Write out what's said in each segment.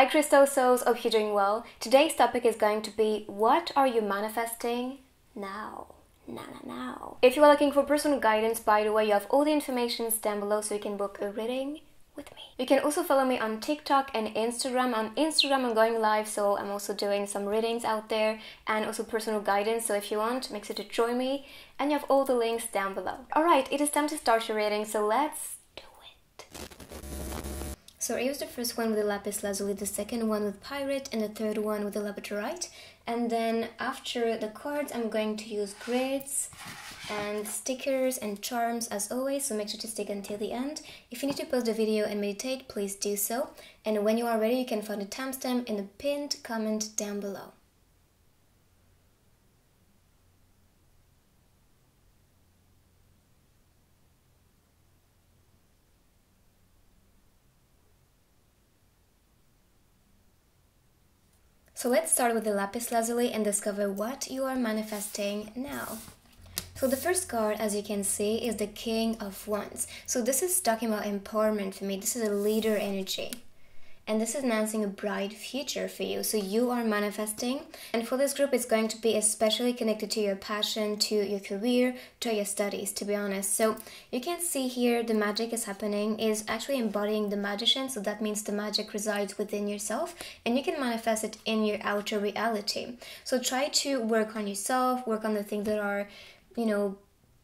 Hi Crystal Souls, hope you're doing well. Today's topic is going to be what are you manifesting now? Now, now, now. If you are looking for personal guidance, by the way, you have all the information down below so you can book a reading with me. You can also follow me on TikTok and Instagram. On Instagram, I'm going live, so I'm also doing some readings out there and also personal guidance. So if you want, make sure to join me, and you have all the links down below. Alright, it is time to start your reading, so let's do it. So I used the first one with the lapis lazuli, the second one with pyrite, and the third one with the labradorite. And then after the cards, I'm going to use grids and stickers and charms as always, so make sure to stick until the end. If you need to pause the video and meditate, please do so. And when you are ready, you can find the timestamp in the pinned comment down below. So let's start with the lapis lazuli and discover what you are manifesting now. So the first card, as you can see, is the King of Wands. So this is talking about empowerment for me. This is a leader energy and this is announcing a bright future for you. So you are manifesting, and for this group, it's going to be especially connected to your passion, to your career, to your studies, to be honest. So you can see here the magic is happening, is actually embodying the magician. So that means the magic resides within yourself, and you can manifest it in your outer reality. So try to work on yourself, work on the things that are, you know,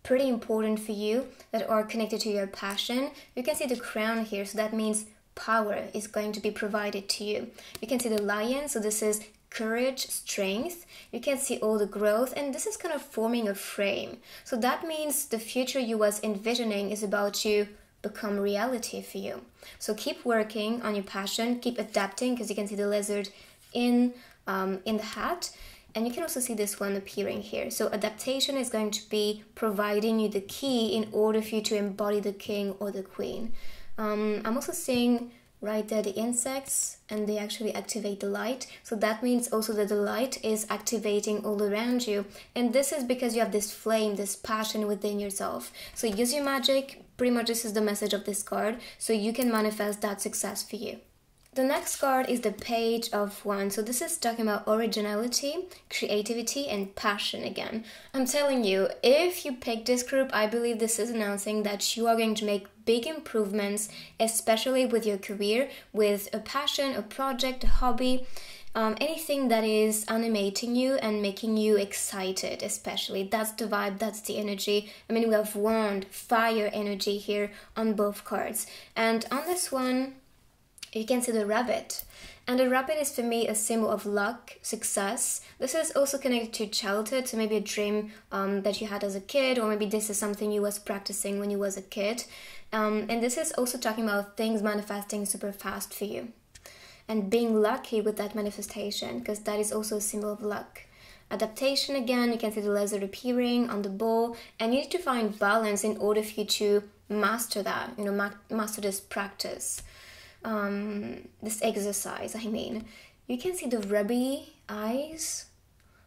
pretty important for you that are connected to your passion. You can see the crown here, so that means power is going to be provided to you. You can see the lion, so this is courage, strength. You can see all the growth, and this is kind of forming a frame. So that means the future you was envisioning is about to become reality for you. So keep working on your passion, keep adapting, because you can see the lizard in um, in the hat. And you can also see this one appearing here. So adaptation is going to be providing you the key in order for you to embody the king or the queen. Um, I'm also seeing right there the insects and they actually activate the light. So that means also that the light is activating all around you. And this is because you have this flame this passion within yourself. So use your magic. Pretty much this is the message of this card. So you can manifest that success for you the next card is the Page of Wands. So this is talking about originality, creativity, and passion again. I'm telling you, if you pick this group, I believe this is announcing that you are going to make big improvements, especially with your career, with a passion, a project, a hobby. Um, anything that is animating you and making you excited, especially. That's the vibe, that's the energy. I mean, we have wand, fire energy here on both cards. And on this one, you can see the rabbit. And the rabbit is for me a symbol of luck, success. This is also connected to childhood, so maybe a dream um, that you had as a kid, or maybe this is something you was practicing when you was a kid. Um, and this is also talking about things manifesting super fast for you, and being lucky with that manifestation, because that is also a symbol of luck. Adaptation again, you can see the lizard appearing on the ball, and you need to find balance in order for you to master that. You know, ma master this practice um, this exercise, I mean, you can see the ruby eyes.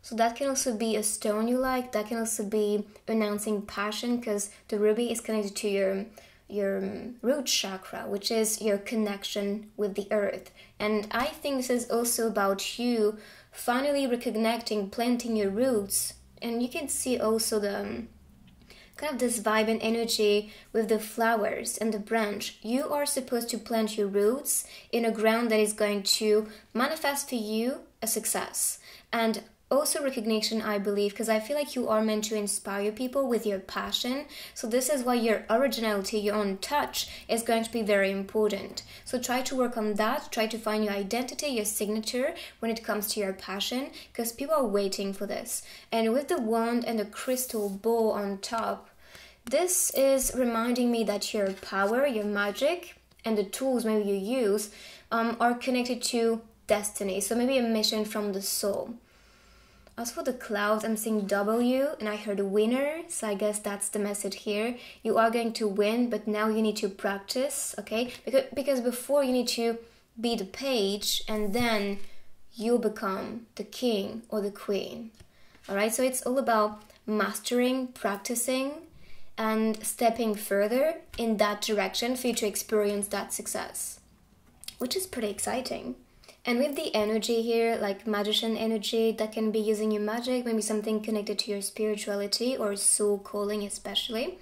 So that can also be a stone you like. That can also be announcing passion because the ruby is connected to your your root chakra, which is your connection with the earth. And I think this is also about you finally reconnecting, planting your roots. And you can see also the kind of this vibe and energy with the flowers and the branch. You are supposed to plant your roots in a ground that is going to manifest for you a success. And also recognition i believe because i feel like you are meant to inspire people with your passion so this is why your originality your own touch is going to be very important so try to work on that try to find your identity your signature when it comes to your passion because people are waiting for this and with the wand and the crystal ball on top this is reminding me that your power your magic and the tools maybe you use um, are connected to destiny so maybe a mission from the soul as for the clouds, I'm seeing W and I heard a winner, so I guess that's the message here. You are going to win, but now you need to practice, okay? Because, because before you need to be the page and then you'll become the king or the queen. All right, so it's all about mastering, practicing, and stepping further in that direction for you to experience that success, which is pretty exciting. And with the energy here, like magician energy, that can be using your magic, maybe something connected to your spirituality or soul calling, especially.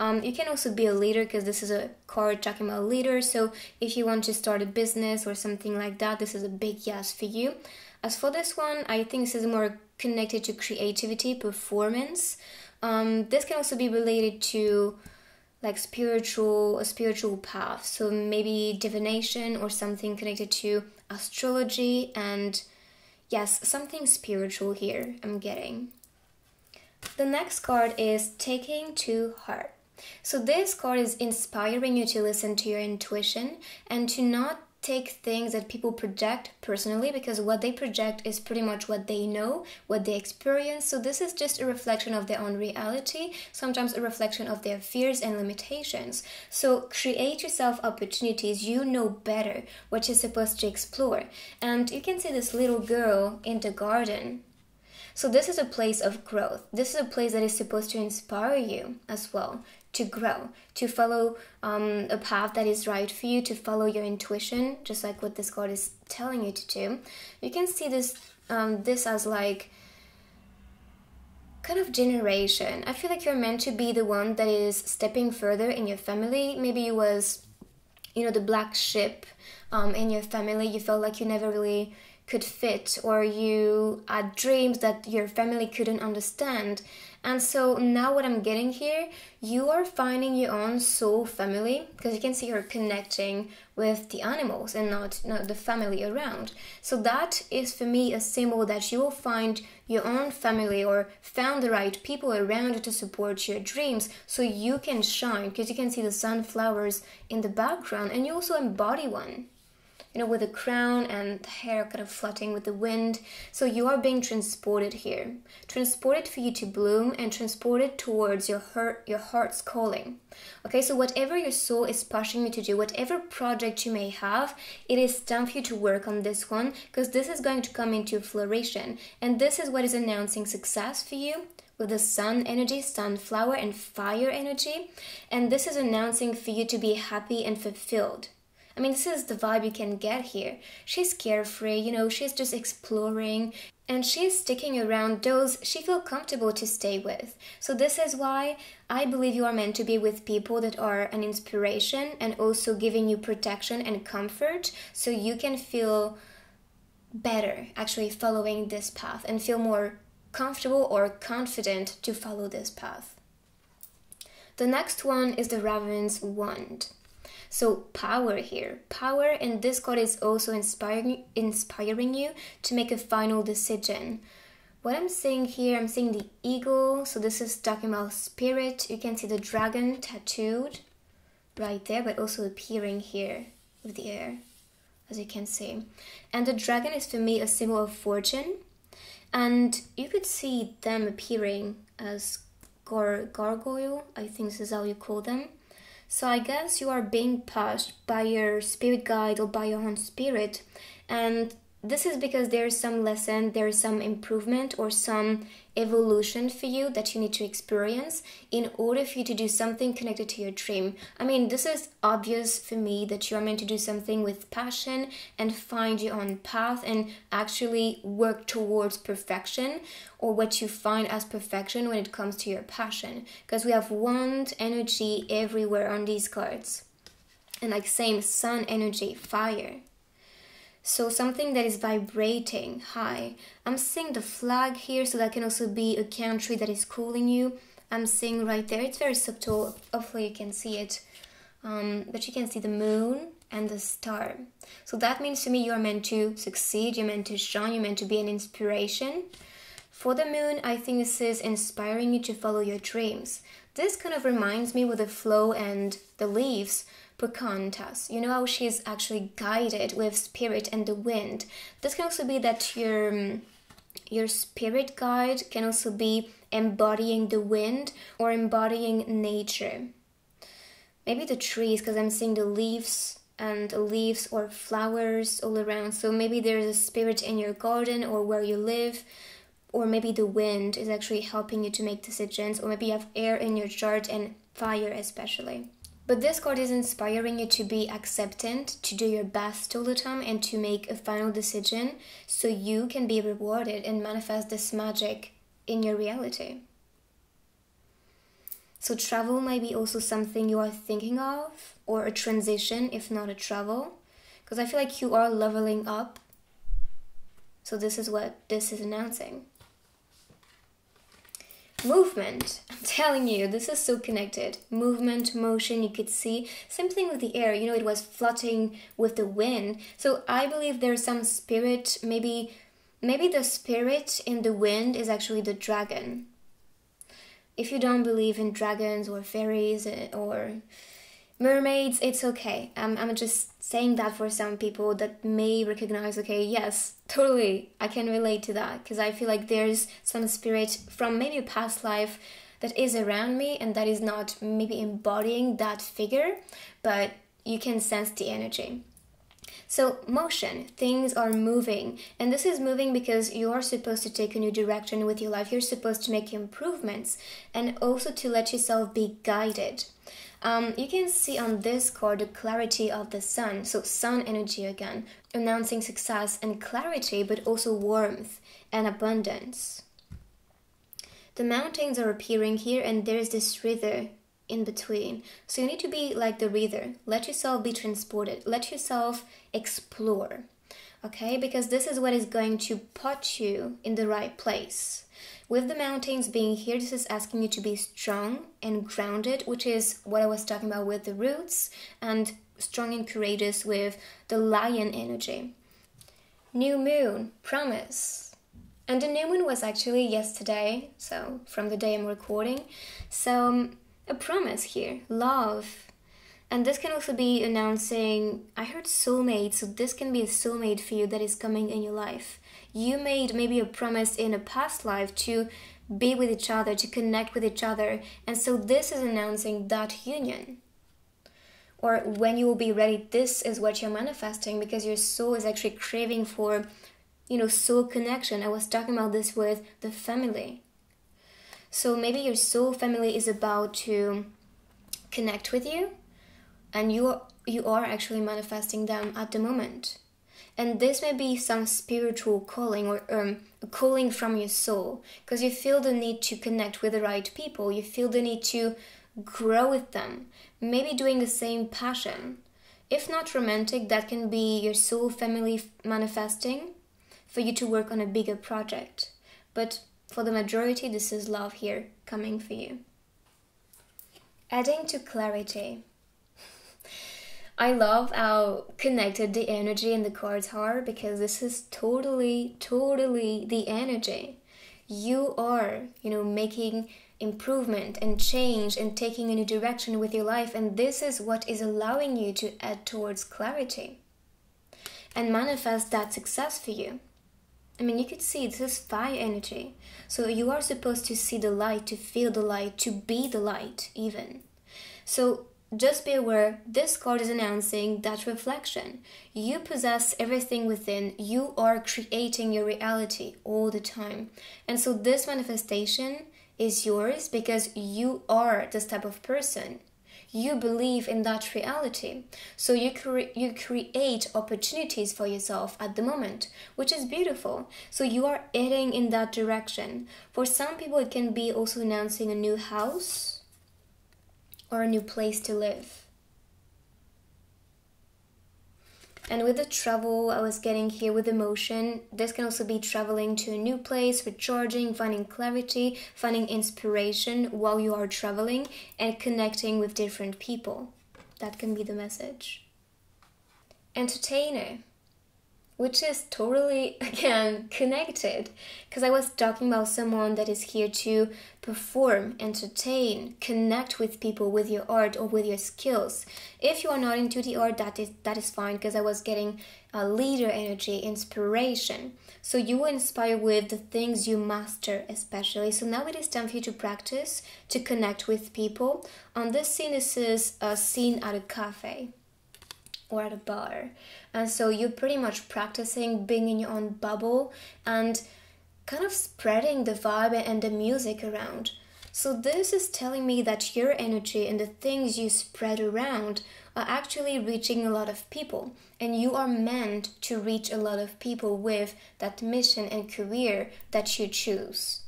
Um, you can also be a leader because this is a card talking about leader. So if you want to start a business or something like that, this is a big yes for you. As for this one, I think this is more connected to creativity, performance. Um, this can also be related to like spiritual a spiritual path. So maybe divination or something connected to astrology and yes something spiritual here i'm getting. The next card is taking to heart. So this card is inspiring you to listen to your intuition and to not take things that people project personally because what they project is pretty much what they know, what they experience. So this is just a reflection of their own reality, sometimes a reflection of their fears and limitations. So create yourself opportunities. You know better what you're supposed to explore. And you can see this little girl in the garden so, this is a place of growth. This is a place that is supposed to inspire you as well to grow, to follow um, a path that is right for you, to follow your intuition, just like what this card is telling you to do. You can see this um, this as like kind of generation. I feel like you're meant to be the one that is stepping further in your family. Maybe you was, you know, the black sheep um, in your family. You felt like you never really could fit, or you had dreams that your family couldn't understand. And so now what I'm getting here, you are finding your own soul family because you can see you're connecting with the animals and not, not the family around. So that is for me a symbol that you will find your own family or found the right people around to support your dreams. So you can shine because you can see the sunflowers in the background and you also embody one you know, with a crown and the hair kind of floating with the wind. So you are being transported here, transported for you to bloom and transported towards your heart, your heart's calling. Okay, so whatever your soul is pushing you to do, whatever project you may have, it is time for you to work on this one because this is going to come into flourishing, and this is what is announcing success for you with the sun energy, sunflower, and fire energy. And this is announcing for you to be happy and fulfilled. I mean, this is the vibe you can get here. She's carefree, you know, she's just exploring and she's sticking around those she feels comfortable to stay with. So, this is why I believe you are meant to be with people that are an inspiration and also giving you protection and comfort so you can feel better actually following this path and feel more comfortable or confident to follow this path. The next one is the Raven's Wand. So power here, power in this card is also inspiring inspiring you to make a final decision. What I'm seeing here, I'm seeing the eagle. So this is talking spirit. You can see the dragon tattooed right there, but also appearing here with the air, as you can see. And the dragon is for me a symbol of fortune. And you could see them appearing as gar gargoyle, I think this is how you call them. So I guess you are being pushed by your spirit guide or by your own spirit. And this is because there's some lesson, there's some improvement or some evolution for you that you need to experience in order for you to do something connected to your dream. I mean, this is obvious for me that you're meant to do something with passion and find your own path and actually work towards perfection or what you find as perfection when it comes to your passion. Because we have wand energy everywhere on these cards. And like same sun energy, fire. So something that is vibrating high. I'm seeing the flag here, so that can also be a country that is calling you. I'm seeing right there. It's very subtle. Hopefully you can see it. Um, but you can see the moon and the star. So that means to me you are meant to succeed, you're meant to shine, you're meant to be an inspiration. For the moon, I think this is inspiring you to follow your dreams. This kind of reminds me with the flow and the leaves Pocahontas. You know how she's actually guided with spirit and the wind. This can also be that your um, your spirit guide can also be embodying the wind or embodying nature. Maybe the trees, because I'm seeing the leaves and leaves or flowers all around. So maybe there's a spirit in your garden or where you live, or maybe the wind is actually helping you to make decisions, or maybe you have air in your chart and fire, especially But this card is inspiring you to be acceptant, to do your best all the time, and to make a final decision so you can be rewarded and manifest this magic in your reality. So, travel might be also something you are thinking of, or a transition, if not a travel, because I feel like you are leveling up. So, this is what this is announcing. Movement. I'm telling you, this is so connected. Movement, motion, you could see. Same thing with the air, you know, it was floating with the wind. So, I believe there's some spirit, maybe. Maybe the spirit in the wind is actually the dragon if you don't believe in dragons or fairies eh, or mermaids, it's okay. I'm, I'm just saying that for some people that may recognize, okay, yes, totally, I can relate to that because I feel like there's some spirit from maybe a past life that is around me and that is not maybe embodying that figure, but you can sense the energy. So, motion, things are moving, and this is moving because you are supposed to take a new direction with your life. You're supposed to make improvements and also to let yourself be guided. Um, you can see on this card the clarity of the sun, so sun energy again, announcing success and clarity, but also warmth and abundance. The mountains are appearing here, and there's this river in between. So you need to be like the reader. Let yourself be transported. Let yourself explore. Okay? Because this is what is going to put you in the right place. With the mountains being here, this is asking you to be strong and grounded, which is what I was talking about with the roots, and strong and courageous with the lion energy. New moon, promise. And the new moon was actually yesterday, so from the day I'm recording. So um, a promise here, love. And this can also be announcing, I heard soulmate, so this can be a soulmate for you that is coming in your life. You made maybe a promise in a past life to be with each other, to connect with each other, and so this is announcing that union. Or when you will be ready, this is what you're manifesting because your soul is actually craving for, you know, soul connection. I was talking about this with the family so maybe your soul family is about to connect with you and you you are actually manifesting them at the moment. And this may be some spiritual calling or um, calling from your soul because you feel the need to connect with the right people. You feel the need to grow with them, maybe doing the same passion. If not romantic, that can be your soul family manifesting for you to work on a bigger project. But for the majority, this is love here coming for you. Adding to clarity. I love how connected the energy and the cards are because this is totally, totally the energy. You are, you know, making improvement and change and taking a new direction with your life, and this is what is allowing you to add towards clarity and manifest that success for you. I mean, you could see this is fire energy. So you are supposed to see the light, to feel the light, to be the light, even. So just be aware this card is announcing that reflection. You possess everything within, you are creating your reality all the time. And so this manifestation is yours because you are this type of person you believe in that reality. So you, cre- you create opportunities for yourself at the moment, which is beautiful. So you are heading in that direction. For some people, it can be also announcing a new house or a new place to live. And with the travel I was getting here with emotion, this can also be traveling to a new place, recharging, finding clarity, finding inspiration while you are traveling, and connecting with different people. That can be the message. Entertainer which is totally again connected because I was talking about someone that is here to perform, entertain, connect with people with your art or with your skills. If you are not into the art, that is that is fine because I was getting a leader energy, inspiration. So you will inspire with the things you master, especially. So now it is time for you to practice to connect with people. On this scene, this is a scene at a cafe or at a bar. And so you're pretty much practicing being in your own bubble and kind of spreading the vibe and the music around. So, this is telling me that your energy and the things you spread around are actually reaching a lot of people, and you are meant to reach a lot of people with that mission and career that you choose.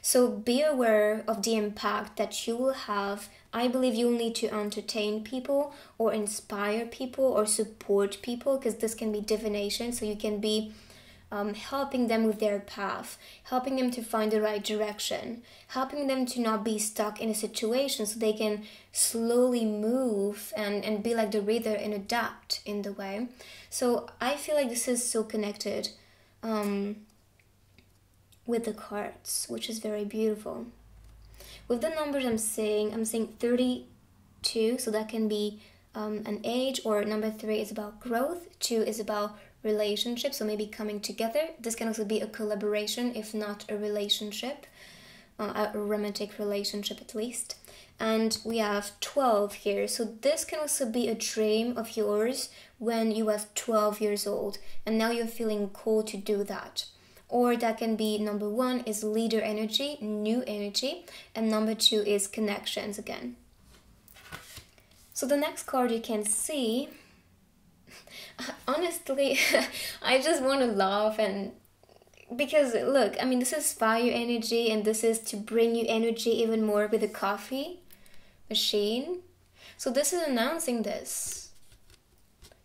So, be aware of the impact that you will have. I believe you'll need to entertain people or inspire people or support people because this can be divination, so you can be um, helping them with their path, helping them to find the right direction, helping them to not be stuck in a situation so they can slowly move and, and be like the reader and adapt in the way. So I feel like this is so connected um, with the cards, which is very beautiful. With the numbers I'm saying, I'm saying 32, so that can be um, an age, or number three is about growth, two is about relationship, so maybe coming together. This can also be a collaboration, if not a relationship, uh, a romantic relationship at least. And we have 12 here, so this can also be a dream of yours when you was 12 years old, and now you're feeling cool to do that. Or that can be number one is leader energy, new energy, and number two is connections again. So the next card you can see honestly, I just want to laugh and because look, I mean, this is fire energy, and this is to bring you energy even more with the coffee machine. So, this is announcing this.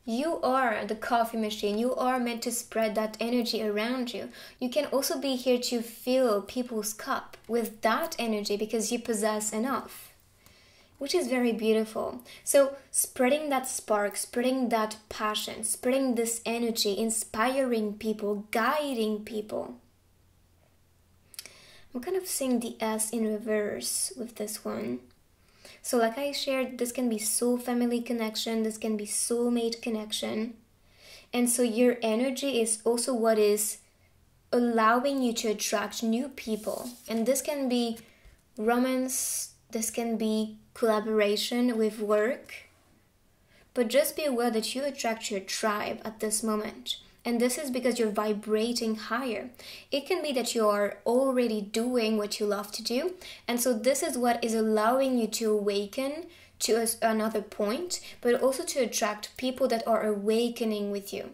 You are the coffee machine. You are meant to spread that energy around you. You can also be here to fill people's cup with that energy because you possess enough which is very beautiful. So, spreading that spark, spreading that passion, spreading this energy, inspiring people, guiding people. I'm kind of seeing the S in reverse with this one. So, like I shared, this can be soul family connection, this can be soulmate connection. And so, your energy is also what is allowing you to attract new people. And this can be romance, this can be collaboration with work. But just be aware that you attract your tribe at this moment. And this is because you're vibrating higher. It can be that you are already doing what you love to do. And so, this is what is allowing you to awaken to another point, but also to attract people that are awakening with you.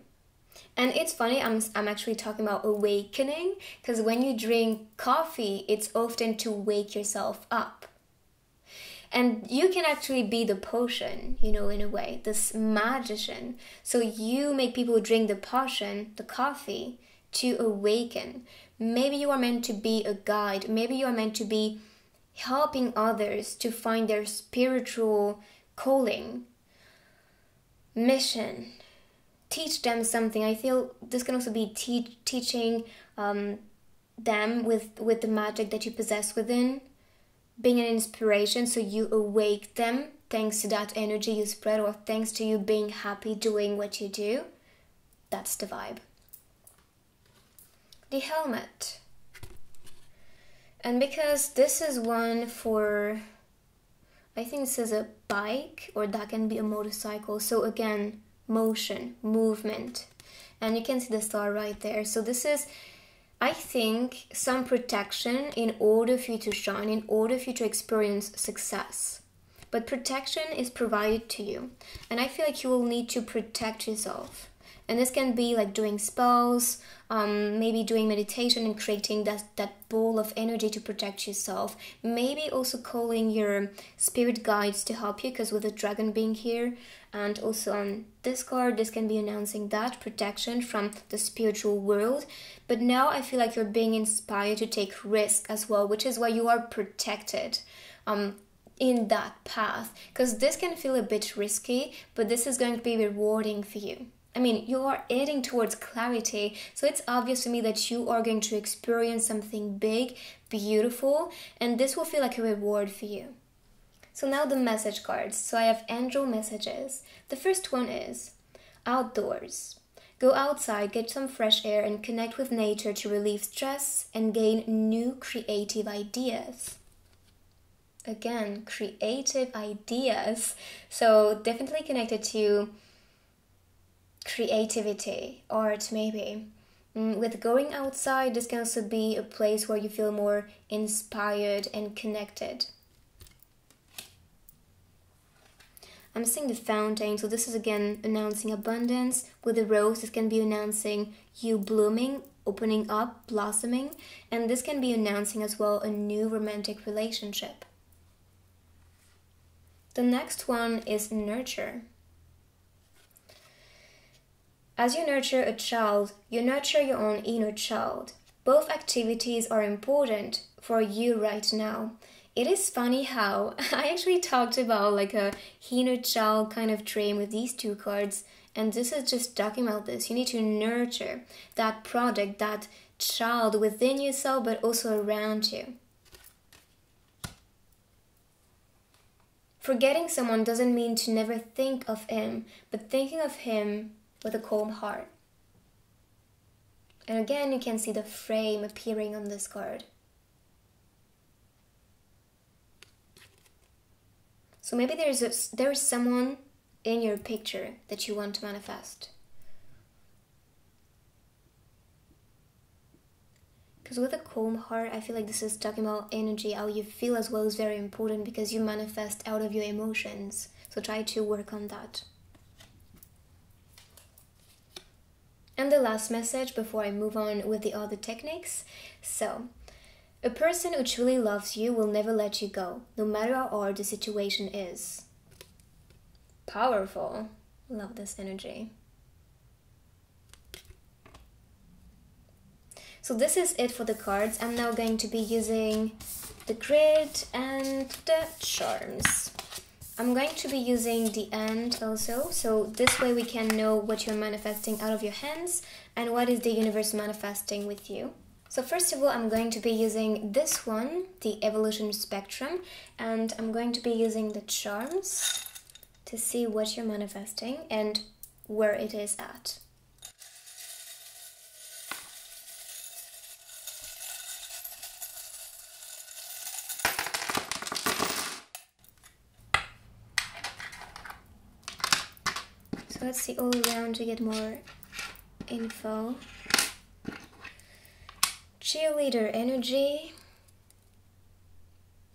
And it's funny, I'm, I'm actually talking about awakening because when you drink coffee, it's often to wake yourself up and you can actually be the potion you know in a way this magician. So you make people drink the potion the coffee to awaken. Maybe you are meant to be a guide. Maybe you are meant to be helping others to find their spiritual calling. Mission. Teach them something. I feel this can also be te- teaching um, them with with the magic that you possess within being an inspiration so you awake them thanks to that energy you spread or thanks to you being happy doing what you do. That's the vibe. The helmet. And because this is one for, I think this is a bike or that can be a motorcycle. So again, motion, movement. And you can see the star right there. So this is I think some protection in order for you to shine, in order for you to experience success. But protection is provided to you. And I feel like you will need to protect yourself. And this can be like doing spells, um, maybe doing meditation and creating that, that ball of energy to protect yourself. Maybe also calling your spirit guides to help you, because with the dragon being here, and also on this card, this can be announcing that protection from the spiritual world. But now I feel like you're being inspired to take risk as well, which is why you are protected. Um, in that path because this can feel a bit risky but this is going to be rewarding for you I mean, you are heading towards clarity, so it's obvious to me that you are going to experience something big, beautiful, and this will feel like a reward for you. So, now the message cards. So, I have angel messages. The first one is outdoors. Go outside, get some fresh air, and connect with nature to relieve stress and gain new creative ideas. Again, creative ideas. So, definitely connected to creativity, art maybe. Mm, with going outside, this can also be a place where you feel more inspired and connected. I'm seeing the fountain, so this is again announcing abundance. With the rose, this can be announcing you blooming, opening up, blossoming, and this can be announcing as well a new romantic relationship. The next one is nurture. As you nurture a child, you nurture your own inner child. Both activities are important for you right now. It is funny how I actually talked about like a inner child kind of dream with these two cards, and this is just talking about this. You need to nurture that product, that child within yourself, but also around you. Forgetting someone doesn't mean to never think of him, but thinking of him with a calm heart. And again, you can see the frame appearing on this card. So maybe there's a, there's someone in your picture that you want to manifest. Because with a calm heart, I feel like this is talking about energy, how you feel as well is very important because you manifest out of your emotions. So try to work on that. And the last message before I move on with the other techniques. So, a person who truly loves you will never let you go, no matter how hard the situation is. Powerful. Love this energy. So this is it for the cards. I'm now going to be using the grid and the charms. I'm going to be using the end also, so this way we can know what you're manifesting out of your hands and what is the universe manifesting with you. So first of all, I'm going to be using this one, the evolution spectrum, and I'm going to be using the charms to see what you're manifesting and where it is at. So let's see all around to get more info. Cheerleader energy.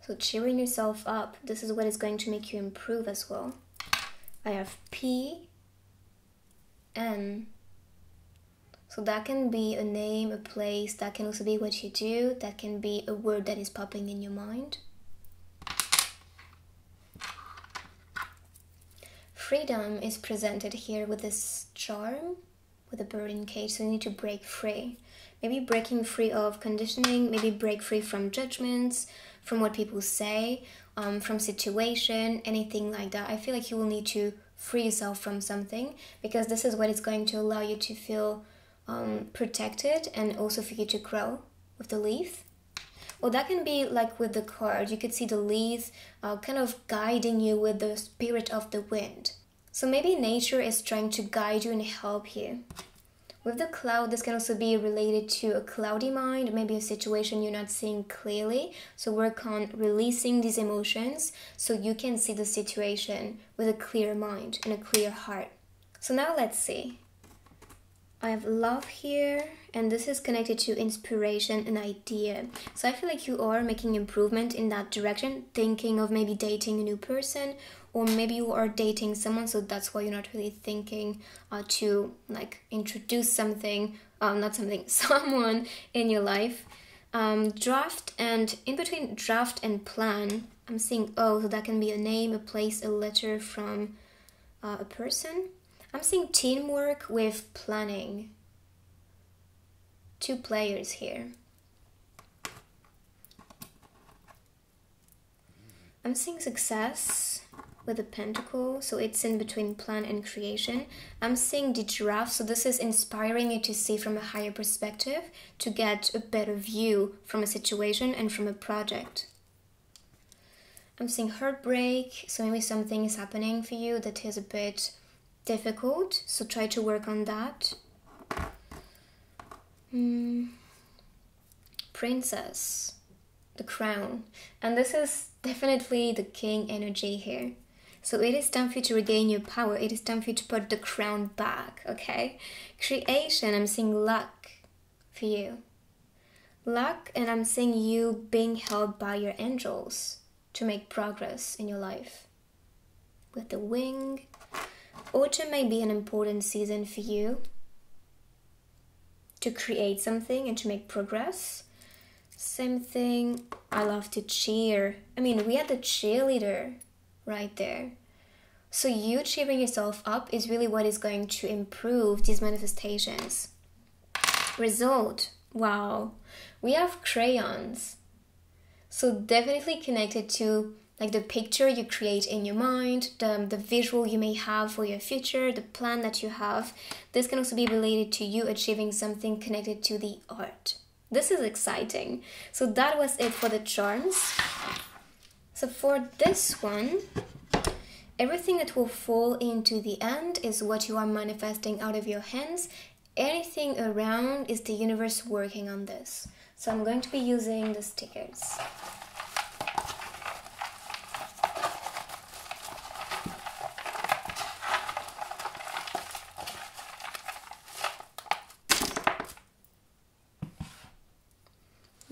So cheering yourself up, this is what is going to make you improve as well. I have P, N. So that can be a name, a place, that can also be what you do, that can be a word that is popping in your mind. freedom is presented here with this charm with a bird in cage so you need to break free maybe breaking free of conditioning maybe break free from judgments from what people say um, from situation anything like that i feel like you will need to free yourself from something because this is what is going to allow you to feel um, protected and also for you to grow with the leaf well, that can be like with the card. You could see the leaves uh, kind of guiding you with the spirit of the wind. So maybe nature is trying to guide you and help you. With the cloud, this can also be related to a cloudy mind, maybe a situation you're not seeing clearly. So work on releasing these emotions so you can see the situation with a clear mind and a clear heart. So now let's see. I have love here, and this is connected to inspiration and idea. So I feel like you are making improvement in that direction, thinking of maybe dating a new person, or maybe you are dating someone, so that's why you're not really thinking uh, to like introduce something, um, not something, someone in your life. Um, draft and in between draft and plan, I'm seeing oh, so that can be a name, a place, a letter from uh, a person I'm seeing teamwork with planning. Two players here. I'm seeing success with a pentacle, so it's in between plan and creation. I'm seeing the giraffe, so this is inspiring you to see from a higher perspective to get a better view from a situation and from a project. I'm seeing heartbreak, so maybe something is happening for you that is a bit difficult, so try to work on that. Mm. Princess, the crown, and this is definitely the king energy here. So it is time for you to regain your power. It is time for you to put the crown back, okay? Creation, I'm seeing luck. for you. Luck, and I'm seeing you being held by your angels to make progress in your life. With the wing, autumn may be an important season for you to create something and to make progress. Same thing, I love to cheer. I mean, we had the cheerleader right there. So, you cheering yourself up is really what is going to improve these manifestations. Result wow, we have crayons. So, definitely connected to like the picture you create in your mind, the, um, the visual you may have for your future, the plan that you have. This can also be related to you achieving something connected to the art. This is exciting. So that was it for the charms. So for this one, everything that will fall into the end is what you are manifesting out of your hands. Anything around is the universe working on this. So I'm going to be using the stickers.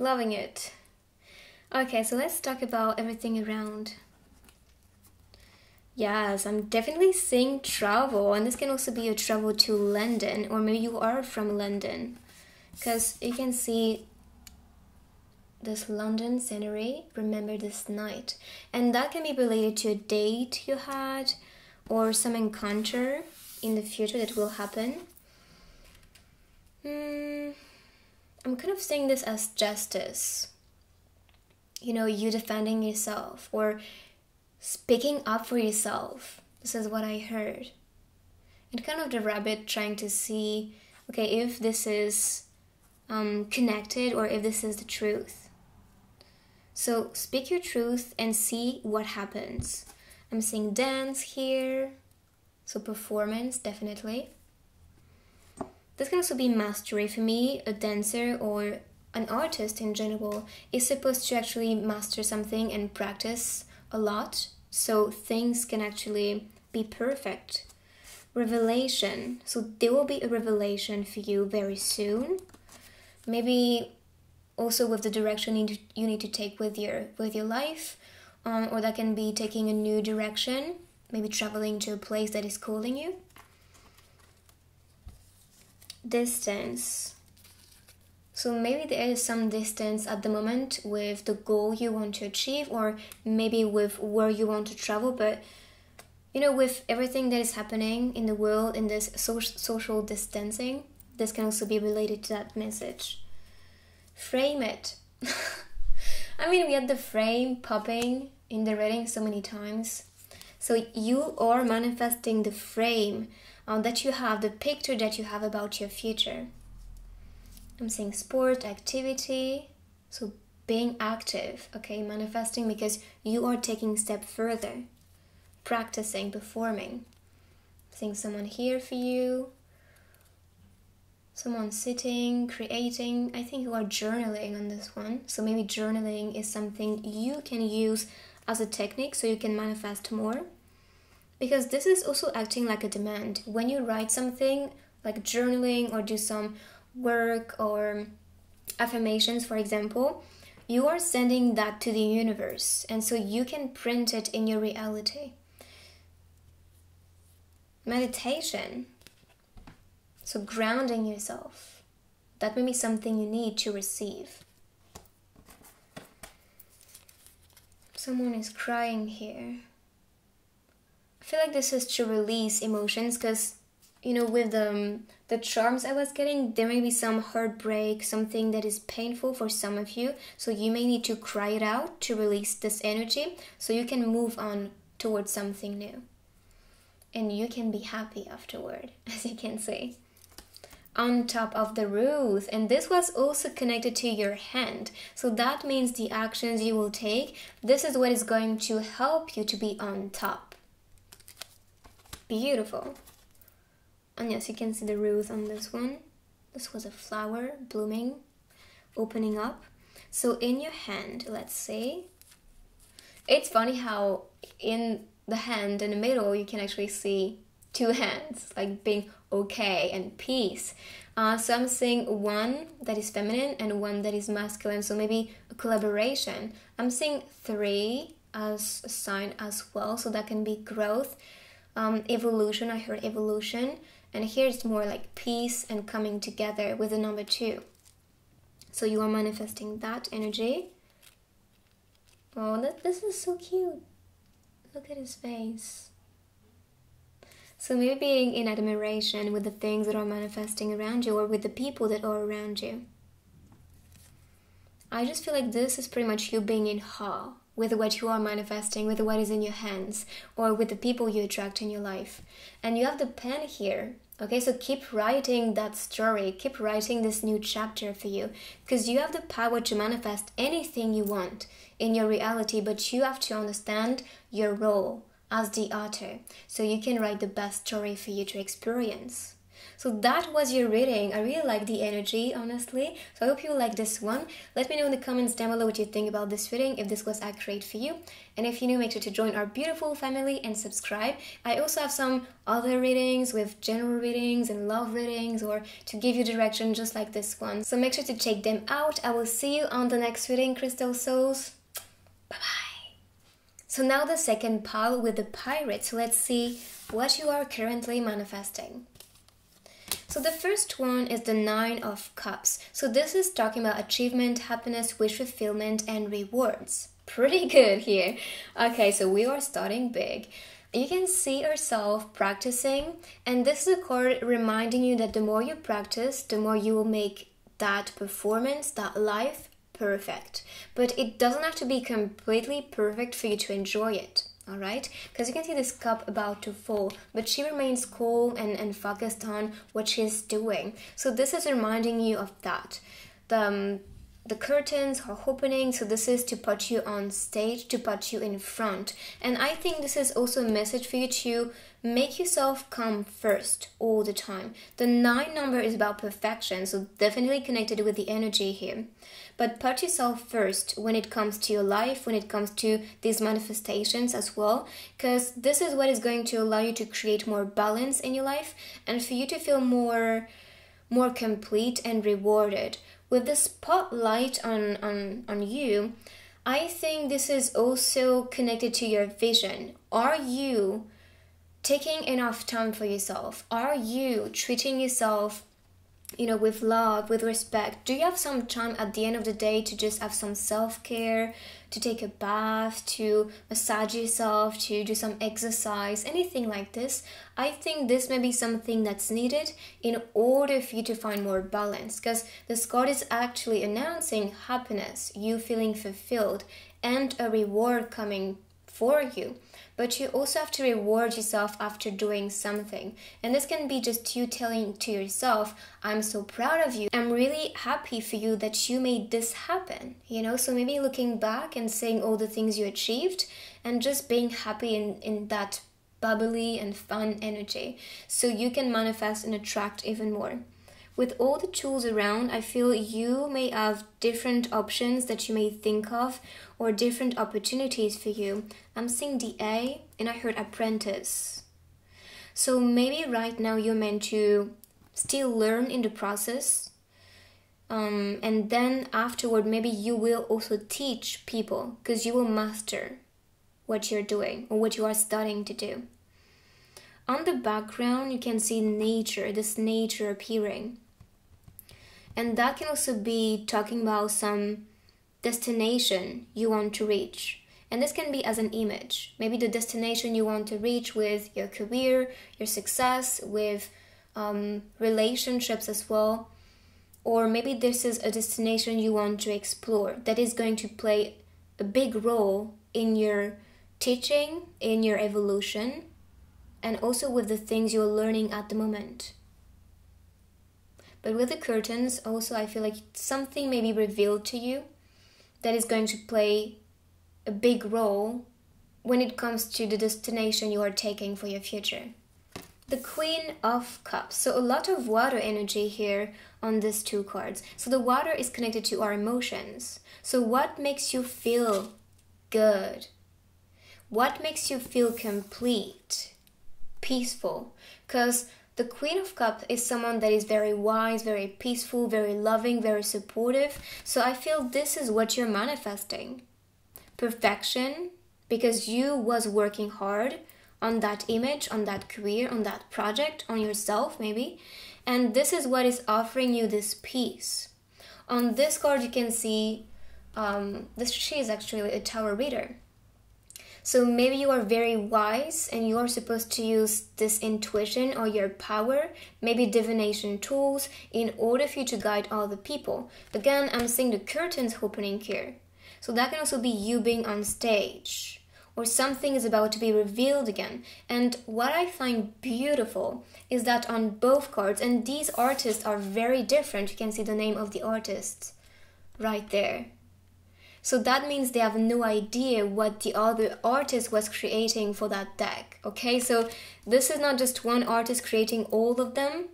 Loving it. Okay, so let's talk about everything around. Yes, I'm definitely seeing travel, and this can also be a travel to London, or maybe you are from London, because you can see this London scenery. Remember this night, and that can be related to a date you had, or some encounter in the future that will happen. Hmm. I'm kind of seeing this as justice. You know, you defending yourself or speaking up for yourself. This is what I heard. And kind of the rabbit trying to see, okay, if this is um, connected or if this is the truth. So speak your truth and see what happens. I'm seeing dance here, so performance definitely. This can also be mastery. For me, a dancer or an artist in general is supposed to actually master something and practice a lot so things can actually be perfect. Revelation. So there will be a revelation for you very soon. Maybe also with the direction you need to, take with your with your life, um, or that can be taking a new direction. Maybe traveling to a place that is calling you distance. So maybe there is some distance at the moment with the goal you want to achieve, or maybe with where you want to travel. But you know, with everything that is happening in the world in this so- social distancing, this can also be related to that message. Frame it. I mean, we had the frame popping in the reading so many times. So you are manifesting the frame um, that you have, the picture that you have about your future. I'm saying sport, activity, so being active, okay, manifesting because you are taking step further, practicing, performing. Seeing someone here for you, someone sitting, creating. I think you are journaling on this one. So maybe journaling is something you can use as a technique so you can manifest more because this is also acting like a demand. When you write something like journaling or do some work or affirmations, for example, you are sending that to the universe, and so you can print it in your reality. Meditation. So, grounding yourself. That may be something you need to receive. Someone is crying here feel like this is to release emotions because you know with the um, the charms I was getting there may be some heartbreak something that is painful for some of you so you may need to cry it out to release this energy so you can move on towards something new. And you can be happy afterward as you can see on top of the roof and this was also connected to your hand so that means the actions you will take this is what is going to help you to be on top beautiful. And yes, you can see the rose on this one. This was a flower blooming, opening up. So in your hand, let's say, it's funny how in the hand in the middle you can actually see two hands like being okay and peace. Uh, so I'm seeing one that is feminine and one that is masculine. So maybe a collaboration. I'm seeing three as a sign as well. So that can be growth, um, evolution. I heard evolution. And here it's more like peace and coming together with the number two. So you are manifesting that energy. Oh, that, this is so cute. Look at his face. So maybe being in admiration with the things that are manifesting around you or with the people that are around you. I just feel like this is pretty much you being in awe with what you are manifesting, with what is in your hands, or with the people you attract in your life. And you have the pen here. Okay, so keep writing that story, keep writing this new chapter for you, because you have the power to manifest anything you want in your reality, but you have to understand your role as the author so you can write the best story for you to experience. So that was your reading. I really like the energy, honestly. So I hope you like this one. Let me know in the comments down below what you think about this reading, if this was accurate for you. And if you're new, make sure to join our beautiful family and subscribe. I also have some other readings with general readings and love readings or to give you direction just like this one. So make sure to check them out. I will see you on the next reading, Crystal Souls. Bye bye. So now the second pile with the pyrites. Let's see what you are currently manifesting. So the first one is the Nine of Cups. So this is talking about achievement, happiness, wish fulfillment, and rewards. Pretty good here. Okay, so we are starting big. You can see yourself practicing, and this is a card reminding you that the more you practice, the more you will make that performance, that life perfect. But it doesn't have to be completely perfect for you to enjoy it. All right, because you can see this cup about to fall, but she remains cool and, and focused on what she's doing. So this is reminding you of that. The um, the curtains are opening so this is to put you on stage to put you in front and i think this is also a message for you to make yourself come first all the time. The nine number is about perfection so definitely connected with the energy here. But put yourself first when it comes to your life when it comes to these manifestations as well because this is what is going to allow you to create more balance in your life and for you to feel more more complete and rewarded. With the spotlight on, on, on you, I think this is also connected to your vision. Are you taking enough time for yourself? Are you treating yourself you know, with love, with respect? Do you have some time at the end of the day to just have some self care, to take a bath, to massage yourself, to do some exercise, anything like this? I think this may be something that's needed in order for you to find more balance because the card is actually announcing happiness, you feeling fulfilled, and a reward coming for you but you also have to reward yourself after doing something. And this can be just you telling to yourself, I'm so proud of you. I'm really happy for you that you made this happen. You know, so maybe looking back and saying all the things you achieved and just being happy in, in that bubbly and fun energy so you can manifest and attract even more with all the tools around, I feel you may have different options that you may think of or different opportunities for you. I'm seeing the A and I heard apprentice. So maybe right now you're meant to still learn in the process. Um, and then afterward, maybe you will also teach people because you will master what you're doing or what you are studying to do. On the background, you can see nature, this nature appearing. And that can also be talking about some destination you want to reach. And this can be as an image. Maybe the destination you want to reach with your career, your success, with um, relationships as well. Or maybe this is a destination you want to explore that is going to play a big role in your teaching, in your evolution, and also with the things you're learning at the moment. But with the curtains, also, I feel like something may be revealed to you that is going to play a big role when it comes to the destination you are taking for your future. The Queen of Cups. So, a lot of water energy here on these two cards. So, the water is connected to our emotions. So, what makes you feel good? What makes you feel complete, peaceful? Because The Queen of Cups is someone that is very wise, very peaceful, very loving, very supportive. So I feel this is what you're manifesting. Perfection, because you was working hard on that image, on that career, on that project, on yourself maybe. And this is what is offering you this peace. On this card, you can see um, this. She is actually a tarot reader. So maybe you are very wise and you are supposed to use this intuition or your power, maybe divination tools, in order for you to guide all the people. Again, I'm seeing the curtains opening here. So that can also be you being on stage or something is about to be revealed again. And what I find beautiful is that on both cards, and these artists are very different, you can see the name of the artist right there. So that means they have no idea what the other artist was creating for that deck. Okay, so this is not just one artist creating all of them.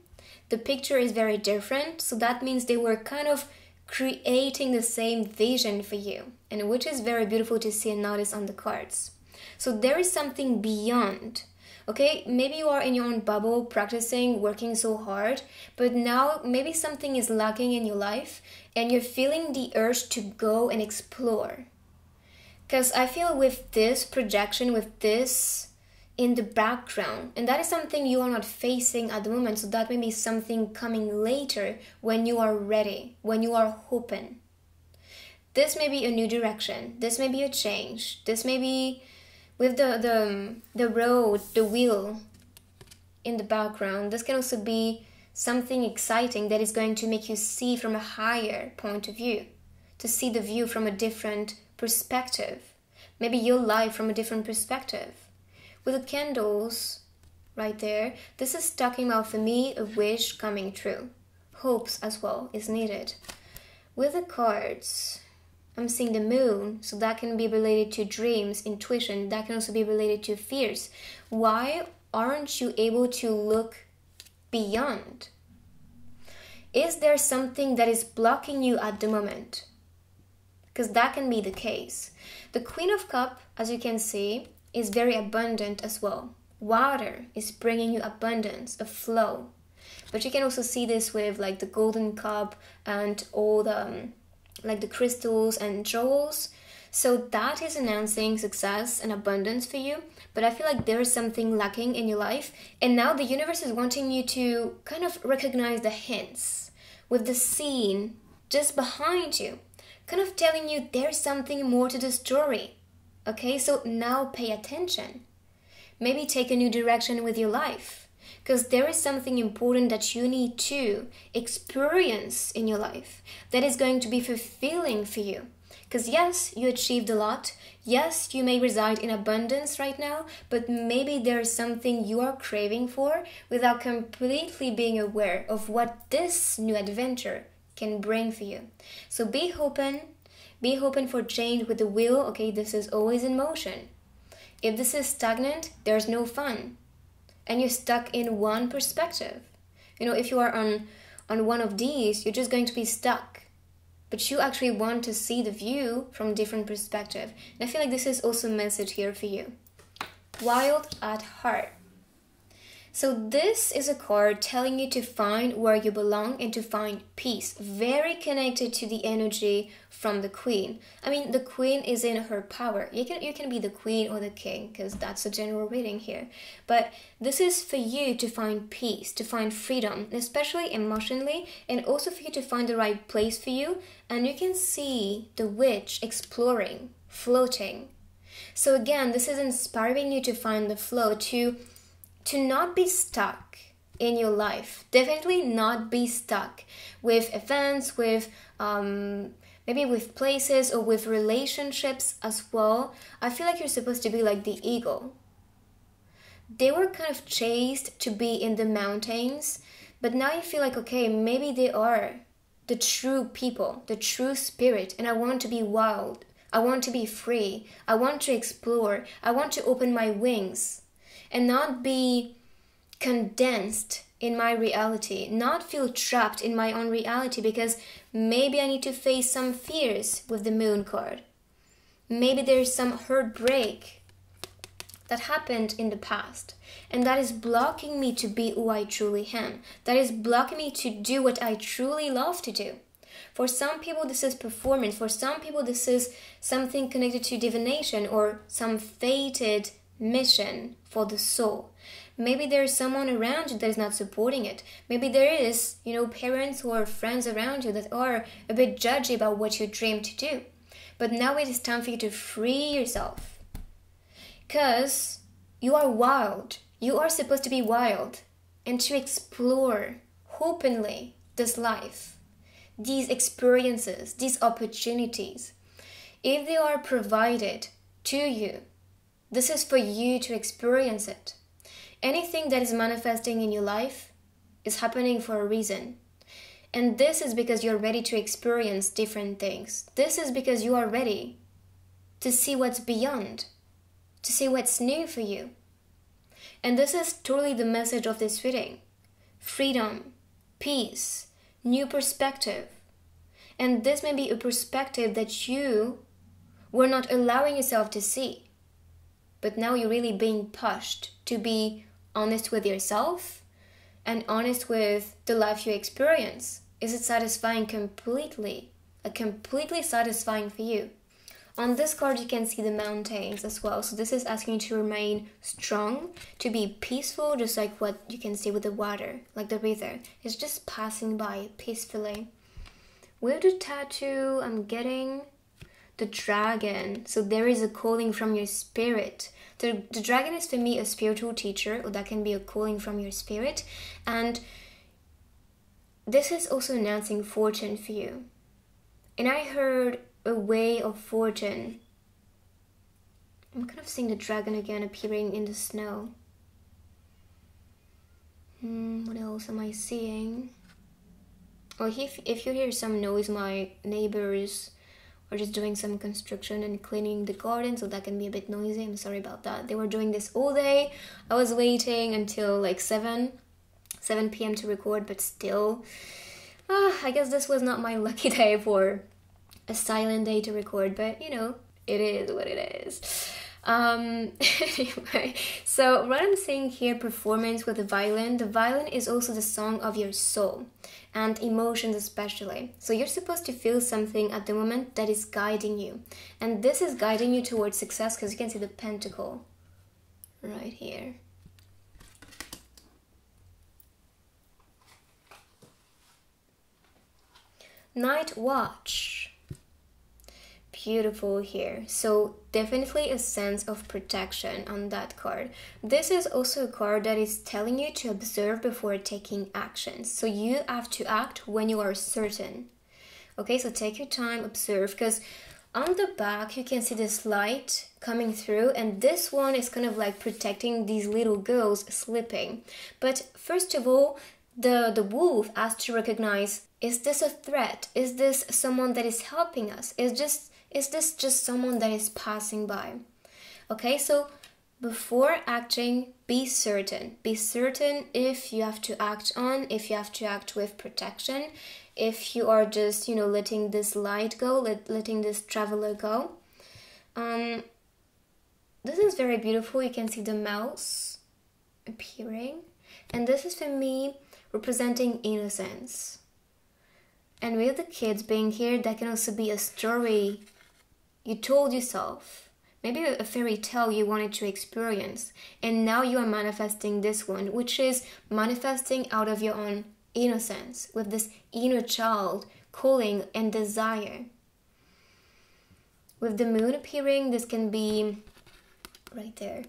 The picture is very different, so that means they were kind of creating the same vision for you, and which is very beautiful to see and notice on the cards. So there is something beyond. Okay, maybe you are in your own bubble practicing, working so hard, but now maybe something is lacking in your life and you're feeling the urge to go and explore. Because I feel with this projection, with this in the background and that is something you are not facing at the moment so that may be something coming later when you are ready when you are open. This may be a new direction. This may be a change. This may be with the the the road the wheel in the background this can also be something exciting that is going to make you see from a higher point of view to see the view from a different perspective maybe your life from a different perspective with the candles right there, this is talking about for me a wish coming true. Hopes as well is needed. With the cards, I'm seeing the moon, so that can be related to dreams, intuition, that can also be related to fears. Why aren't you able to look beyond? Is there something that is blocking you at the moment? Because that can be the case. The Queen of Cup, as you can see, is very abundant as well. Water is bringing you abundance, a flow. But you can also see this with like the golden cup and all the um, like the crystals and jewels. So that is announcing success and abundance for you. But I feel like there is something lacking in your life. And now the universe is wanting you to kind of recognize the hints with the scene just behind you, kind of telling you there's something more to the story. Okay, so now pay attention. Maybe take a new direction with your life because there is something important that you need to experience in your life that is going to be fulfilling for you. Because, yes, you achieved a lot. Yes, you may reside in abundance right now, but maybe there is something you are craving for without completely being aware of what this new adventure can bring for you. So be open, be open for change with the wheel. Okay, this is always in motion. If this is stagnant, there's no fun. And you're stuck in one perspective. You know, if you are on on one of these, you're just going to be stuck. But you actually want to see the view from different perspective. And I feel like this is also a message here for you. Wild at heart. So this is a card telling you to find where you belong and to find peace. Very connected to the energy from the queen. I mean, the queen is in her power. You can you can be the queen or the king because that's a general reading here. But this is for you to find peace, to find freedom, especially emotionally, and also for you to find the right place for you. And you can see the witch exploring, floating. So again, this is inspiring you to find the flow to to not be stuck in your life. Definitely not be stuck with events, with um, maybe with places or with relationships as well. I feel like you're supposed to be like the eagle. They were kind of chased to be in the mountains, but now you feel like, okay, maybe they are the true people, the true spirit, and I want to be wild. I want to be free. I want to explore. I want to open my wings and not be condensed in my reality, not feel trapped in my own reality because maybe I need to face some fears with the moon card. Maybe there's some heartbreak that happened in the past. And that is blocking me to be who I truly am. That is blocking me to do what I truly love to do. For some people, this is performance. For some people, this is something connected to divination or some fated mission for the soul. Maybe there is someone around you that is not supporting it. Maybe there is, you know, parents or friends around you that are a bit judgy about what you dream to do. But now it is time for you to free yourself. Because you are wild. You are supposed to be wild and to explore openly this life, these experiences, these opportunities. If they are provided to you, this is for you to experience it. Anything that is manifesting in your life is happening for a reason. And this is because you're ready to experience different things. This is because you are ready to see what's beyond, to see what's new for you. And this is totally the message of this reading freedom, peace, new perspective. And this may be a perspective that you were not allowing yourself to see. But now you're really being pushed to be honest with yourself and honest with the life you experience. Is it satisfying completely? A completely satisfying for you? On this card, you can see the mountains as well. So this is asking you to remain strong, to be peaceful, just like what you can see with the water, like the river. It's just passing by peacefully. With the tattoo, I'm getting the dragon. So there is a calling from your spirit. The, the dragon is for me a spiritual teacher, or that can be a calling from your spirit. And this is also announcing fortune for you. And I heard a way of fortune. I'm kind of seeing the dragon again appearing in the snow. Hmm, what else am I seeing? Oh, if, if you hear some noise, my neighbors are just doing some construction and cleaning the garden, so that can be a bit noisy. I'm sorry about that. They were doing this all day. I was waiting until like 7 7 p.m. to record, but still, uh, I guess this was not my lucky day for a silent day to record, but you know, it is what it is. Um, anyway, so what I'm saying here, performance with the violin, the violin is also the song of your soul and emotions, especially. So you're supposed to feel something at the moment that is guiding you, and this is guiding you towards success because you can see the pentacle right here. Night Watch. Beautiful here. So definitely a sense of protection on that card. This is also a card that is telling you to observe before taking action. So you have to act when you are certain. Okay, so take your time, observe, because on the back you can see this light coming through and this one is kind of like protecting these little girls slipping. But first of all, the, the wolf has to recognize is this a threat? Is this someone that is helping us? Is just is this just someone that is passing by? Okay, so before acting, be certain. Be certain if you have to act on, if you have to act with protection, if you are just, you know, letting this light go, let, letting this traveler go. Um, this is very beautiful. You can see the mouse appearing. And this is for me representing innocence. And with the kids being here, that can also be a story you told yourself, maybe a fairy tale you wanted to experience, and now you are manifesting this one, which is manifesting out of your own innocence, with this inner child calling and desire. With the moon appearing, this can be right there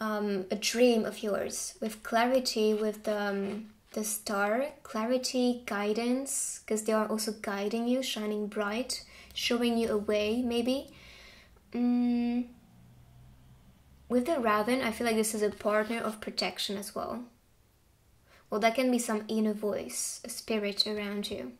um, a dream of yours with clarity, with um, the star, clarity, guidance, because they are also guiding you, shining bright, showing you a way, maybe. Mm. With the Raven, I feel like this is a partner of protection as well. Well, that can be some inner voice, a spirit around you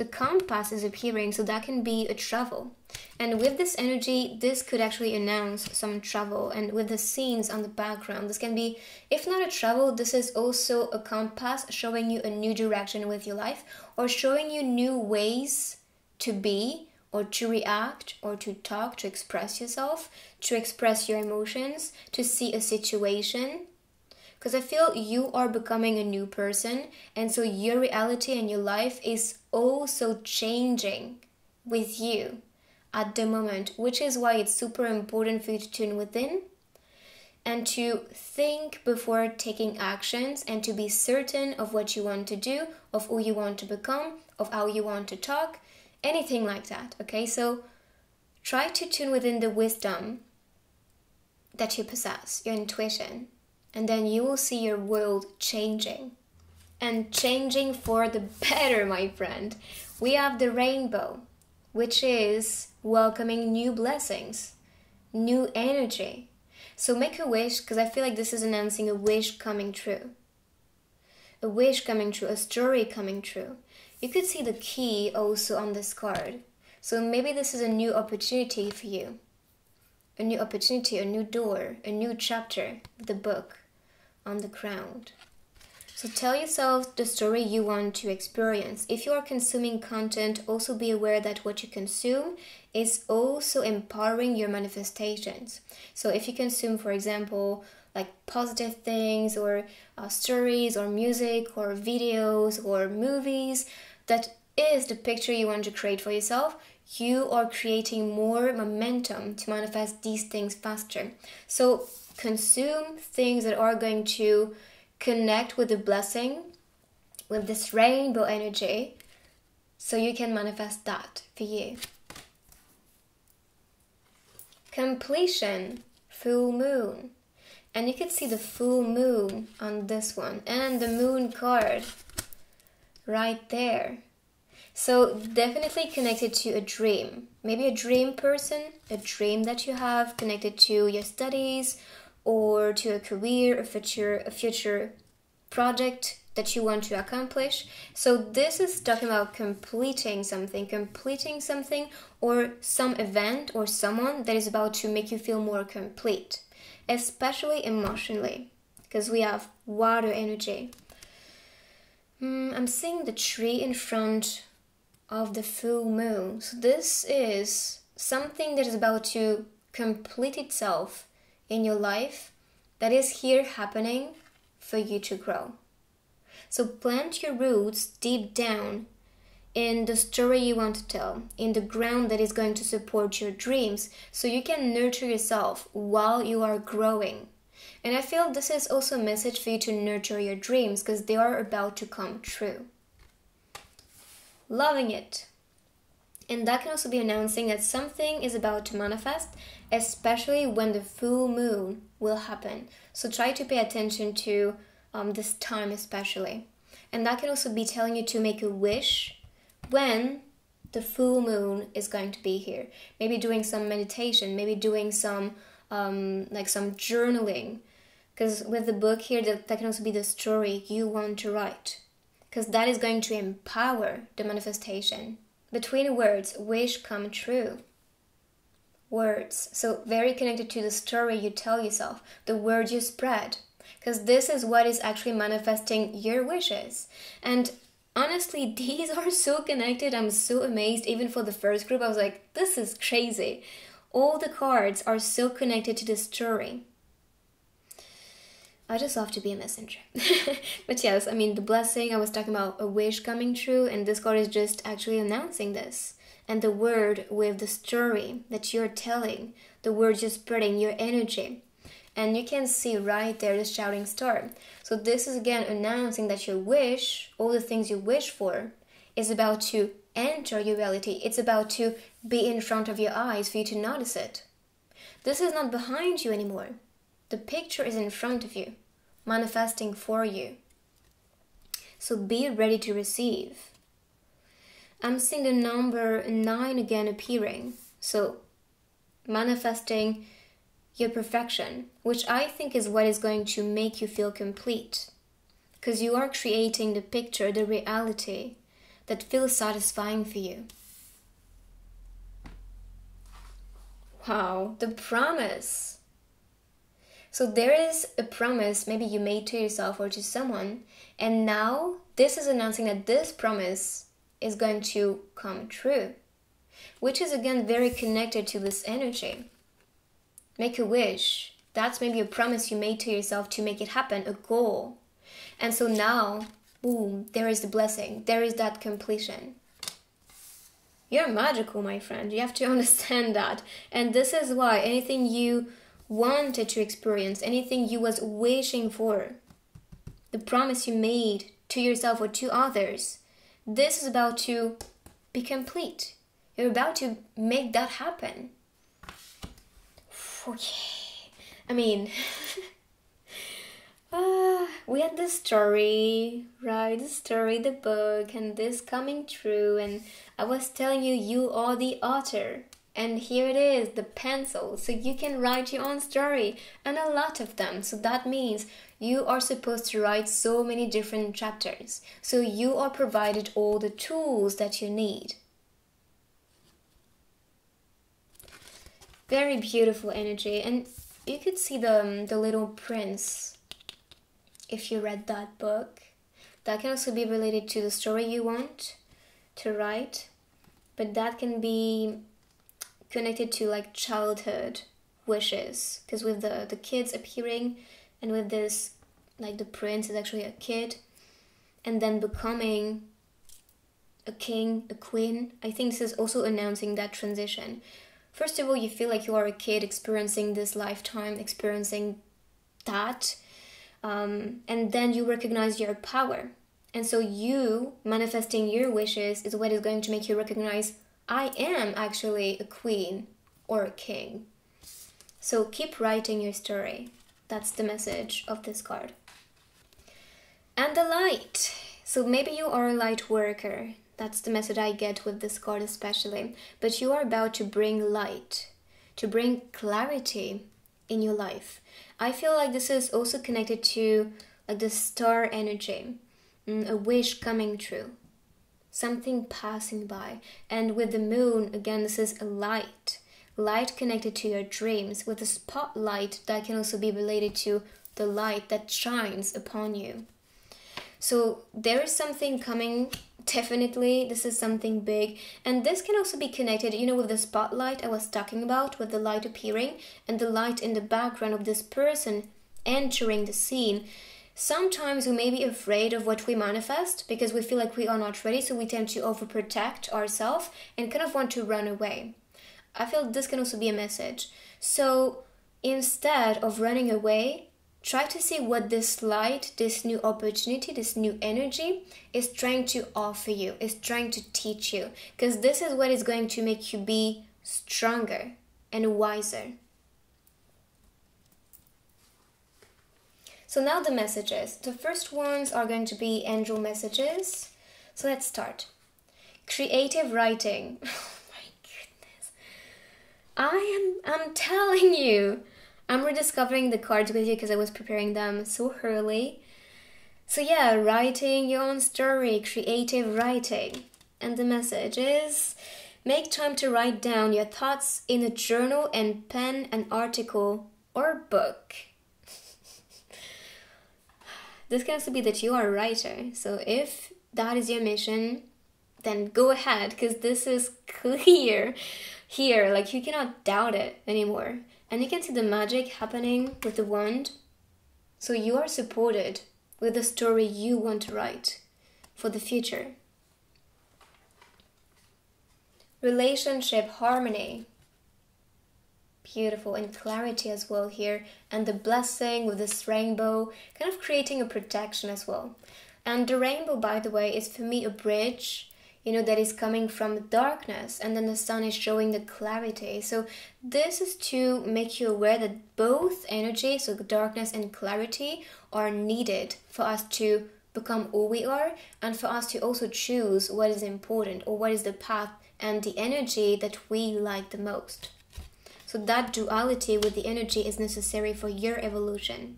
the compass is appearing, so that can be a travel. And with this energy, this could actually announce some travel. And with the scenes on the background, this can be, if not a travel, this is also a compass showing you a new direction with your life or showing you new ways to be or to react or to talk, to express yourself, to express your emotions, to see a situation. Because I feel you are becoming a new person, and so your reality and your life is also changing with you at the moment, which is why it's super important for you to tune within and to think before taking actions and to be certain of what you want to do, of who you want to become, of how you want to talk, anything like that. Okay, so try to tune within the wisdom that you possess, your intuition, and then you will see your world changing and changing for the better, my friend. We have the rainbow, which is welcoming new blessings, new energy so make a wish because I feel like this is announcing a wish coming true. A wish coming true, a story coming true. You could see the key also on this card. So maybe this is a new opportunity for you. A new opportunity, a new door, a new chapter the book on the ground. So tell yourself the story you want to experience. If you are consuming content, also be aware that what you consume is also empowering your manifestations. So if you consume, for example, like positive things or uh, stories or music or videos or movies, that is the picture you want to create for yourself, you are creating more momentum to manifest these things faster. So consume things that are going to connect with the blessing, with this rainbow energy, so you can manifest that for you. Completion, full moon. And you can see the full moon on this one and the moon card right there. So, definitely connected to a dream. Maybe a dream person, a dream that you have connected to your studies or to a career, a future, a future project that you want to accomplish. So this is talking about completing something, completing something or some event or someone that is about to make you feel more complete, especially emotionally, because we have water energy. Mm, I'm seeing the tree in front of the full moon. So this is something that is about to complete itself in your life that is here happening for you to grow. So plant your roots deep down in the story you want to tell, in the ground that is going to support your dreams, so you can nurture yourself while you are growing. And I feel this is also a message for you to nurture your dreams because they are about to come true. Loving it. And that can also be announcing that something is about to manifest, especially when the full moon will happen. So try to pay attention to um, this time, especially. And that can also be telling you to make a wish when the full moon is going to be here. Maybe doing some meditation, maybe doing some um, like some journaling. Because with the book here, that, that can also be the story you want to write. Because that is going to empower the manifestation between words, wish come true. Words. So, very connected to the story you tell yourself, the word you spread. Because this is what is actually manifesting your wishes. And honestly, these are so connected. I'm so amazed. Even for the first group, I was like, this is crazy. All the cards are so connected to the story. I just love to be a messenger. but yes, I mean, the blessing, I was talking about a wish coming true, and this card is just actually announcing this. And the word with the story that you're telling, the word just spreading your energy. And you can see right there the shouting star. So, this is again announcing that your wish, all the things you wish for, is about to enter your reality. It's about to be in front of your eyes for you to notice it. This is not behind you anymore. The picture is in front of you, manifesting for you. So be ready to receive. I'm seeing the number nine again appearing. So manifesting your perfection, which I think is what is going to make you feel complete. Because you are creating the picture, the reality that feels satisfying for you. Wow, the promise. So there is a promise maybe you made to yourself or to someone, and now this is announcing that this promise is going to come true. which is again very connected to this energy. Make a wish. That's maybe a promise you made to yourself to make it happen, a goal. And so now, boom, there is the blessing, there is that completion. You're magical, my friend. You have to understand that. And this is why anything you wanted to experience, anything you was wishing for, the promise you made to yourself or to others, this is about to be complete. You're about to make that happen. Okay. I mean, uh, we had the story, right? The story, the book, and this coming true. And I was telling you, you are the author. And here it is, the pencil. So you can write your own story, and a lot of them. So that means you are supposed to write so many different chapters. So you are provided all the tools that you need. Very beautiful energy, and you could see the um, the little prince if you read that book. That can also be related to the story you want to write, but that can be connected to like childhood wishes. Because with the the kids appearing and with this like the prince is actually a kid and then becoming a king a queen i think this is also announcing that transition. First of all you feel like you are a kid experiencing this lifetime experiencing that um, and then you recognize your power. And so you manifesting your wishes is what is going to make you recognize I am actually a queen or a king. So keep writing your story. That's the message of this card. And the light. So maybe you are a light worker. That's the message I get with this card, especially. But you are about to bring light, to bring clarity in your life. I feel like this is also connected to like the star energy, mm, a wish coming true something passing by. And with the moon, again, this is a light. Light connected to your dreams. With a spotlight, that can also be related to the light that shines upon you. So there is something coming, definitely. This is something big. And this can also be connected, you know, with the spotlight I was talking about, with the light appearing and the light in the background of this person entering the scene Sometimes we may be afraid of what we manifest because we feel like we are not ready, so we tend to overprotect ourselves and kind of want to run away. I feel this can also be a message. So instead of running away, try to see what this light, this new opportunity, this new energy is trying to offer you, is trying to teach you. Because this is what is going to make you be stronger and wiser. So now the messages. The first ones are going to be angel messages. So let's start. Creative writing. Oh my goodness. I am I'm telling you. I'm rediscovering the cards with you because I was preparing them so early. So yeah, writing your own story, creative writing. And the message is make time to write down your thoughts in a journal and pen an article or book this can also be that you are a writer. So if that is your mission, then go ahead because this is clear here. Like you cannot doubt it anymore. And you can see the magic happening with the wand. So you are supported with the story you want to write for the future. Relationship harmony beautiful and clarity as well here and the blessing with this rainbow kind of creating a protection as well. And the rainbow by the way is for me a bridge you know that is coming from darkness and then the sun is showing the clarity. So this is to make you aware that both energy so darkness and clarity are needed for us to become who we are and for us to also choose what is important or what is the path and the energy that we like the most so that duality with the energy is necessary for your evolution.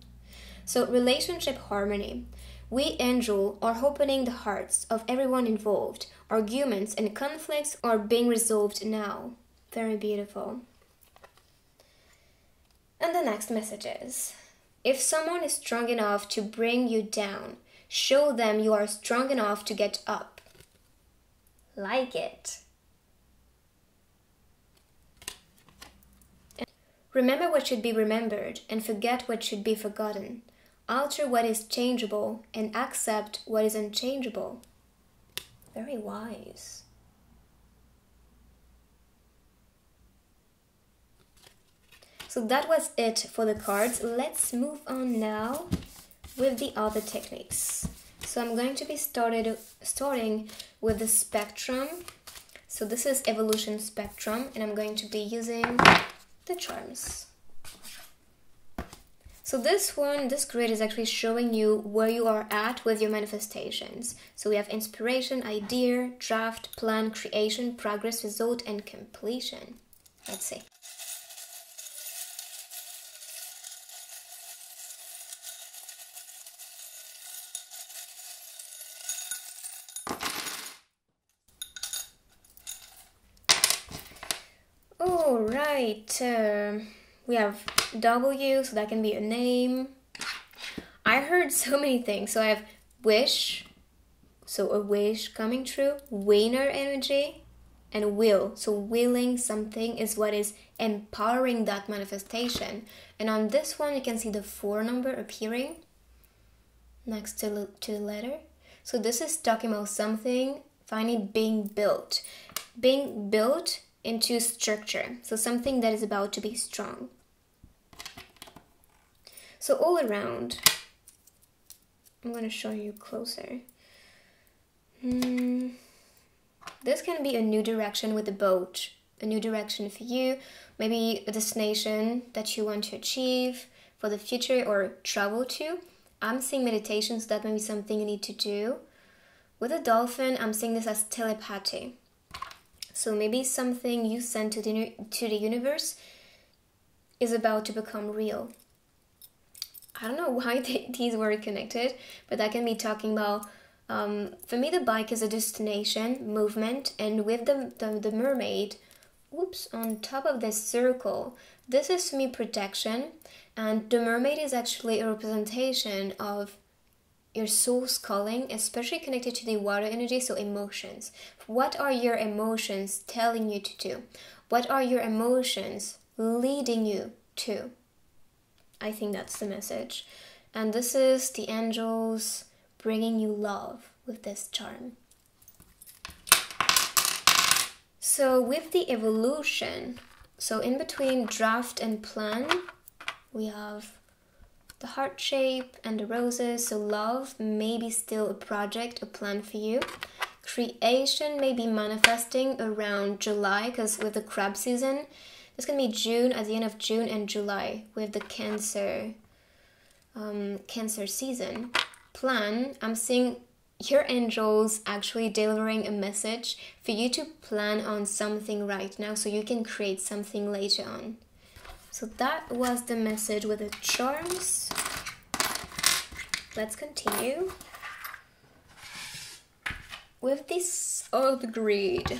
So, relationship harmony. We angel are opening the hearts of everyone involved. Arguments and conflicts are being resolved now. Very beautiful. And the next message is If someone is strong enough to bring you down, show them you are strong enough to get up. Like it. Remember what should be remembered and forget what should be forgotten. Alter what is changeable and accept what is unchangeable. Very wise. So that was it for the cards. Let's move on now with the other techniques. So I'm going to be started starting with the spectrum. So this is evolution spectrum and I'm going to be using the charms. So this one, this grid is actually showing you where you are at with your manifestations. So we have inspiration, idea, draft, plan, creation, progress, result, and completion. Let's see. Uh, we have W, so that can be a name. I heard so many things. So I have wish, so a wish coming true, winner energy, and will. So willing something is what is empowering that manifestation. And on this one, you can see the four number appearing next to, to the letter. So this is talking about something finally being built. Being built into structure, so something that is about to be strong. So all around, I'm going to show you closer. Hmm. This can be a new direction with the boat, a new direction for you, maybe a destination that you want to achieve for the future or travel to. I'm seeing meditations that may be something you need to do. With a dolphin, I'm seeing this as telepathy. So maybe something you sent to the, to the universe is about to become real. I don't know why they, these were connected, but that can be talking about. Um, for me, the bike is a destination, movement, and with the, the, the mermaid, oops, on top of this circle, this is for me protection, and the mermaid is actually a representation of your soul's calling, especially connected to the water energy, so emotions. What are your emotions telling you to do? What are your emotions leading you to? I think that's the message. And this is the angels bringing you love with this charm. So, with the evolution, so in between draft and plan, we have the heart shape and the roses. So, love may be still a project, a plan for you. Creation may be manifesting around July because with the crab season, it's gonna be June at the end of June and July with the Cancer um, Cancer season. Plan. I'm seeing your angels actually delivering a message for you to plan on something right now so you can create something later on. So that was the message with the charms. Let's continue with this old grid.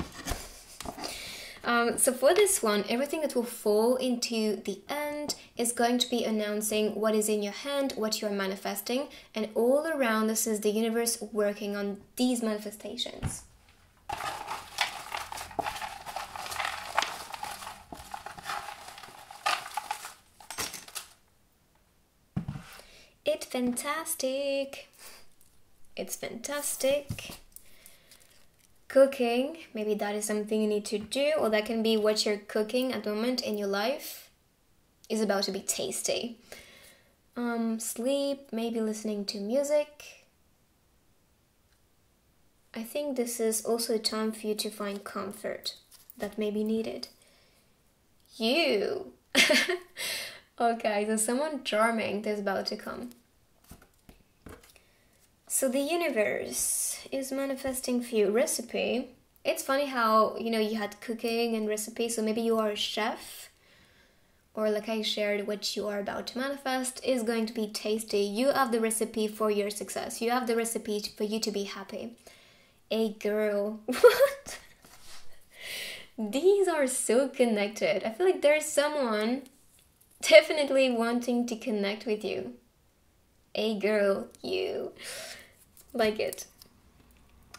Um, so for this one, everything that will fall into the end is going to be announcing what is in your hand, what you're manifesting, and all around this is the universe working on these manifestations. Fantastic. It's fantastic. Cooking, maybe that is something you need to do, or that can be what you're cooking at the moment in your life is about to be tasty. Um, sleep, maybe listening to music. I think this is also a time for you to find comfort that may be needed. You! Okay, so someone charming is about to come. So the universe is manifesting for you recipe. It's funny how, you know, you had cooking and recipe, so maybe you are a chef or like I shared what you are about to manifest is going to be tasty. You have the recipe for your success. You have the recipe for you to be happy. A girl. What? These are so connected. I feel like there's someone definitely wanting to connect with you. A girl, you like it.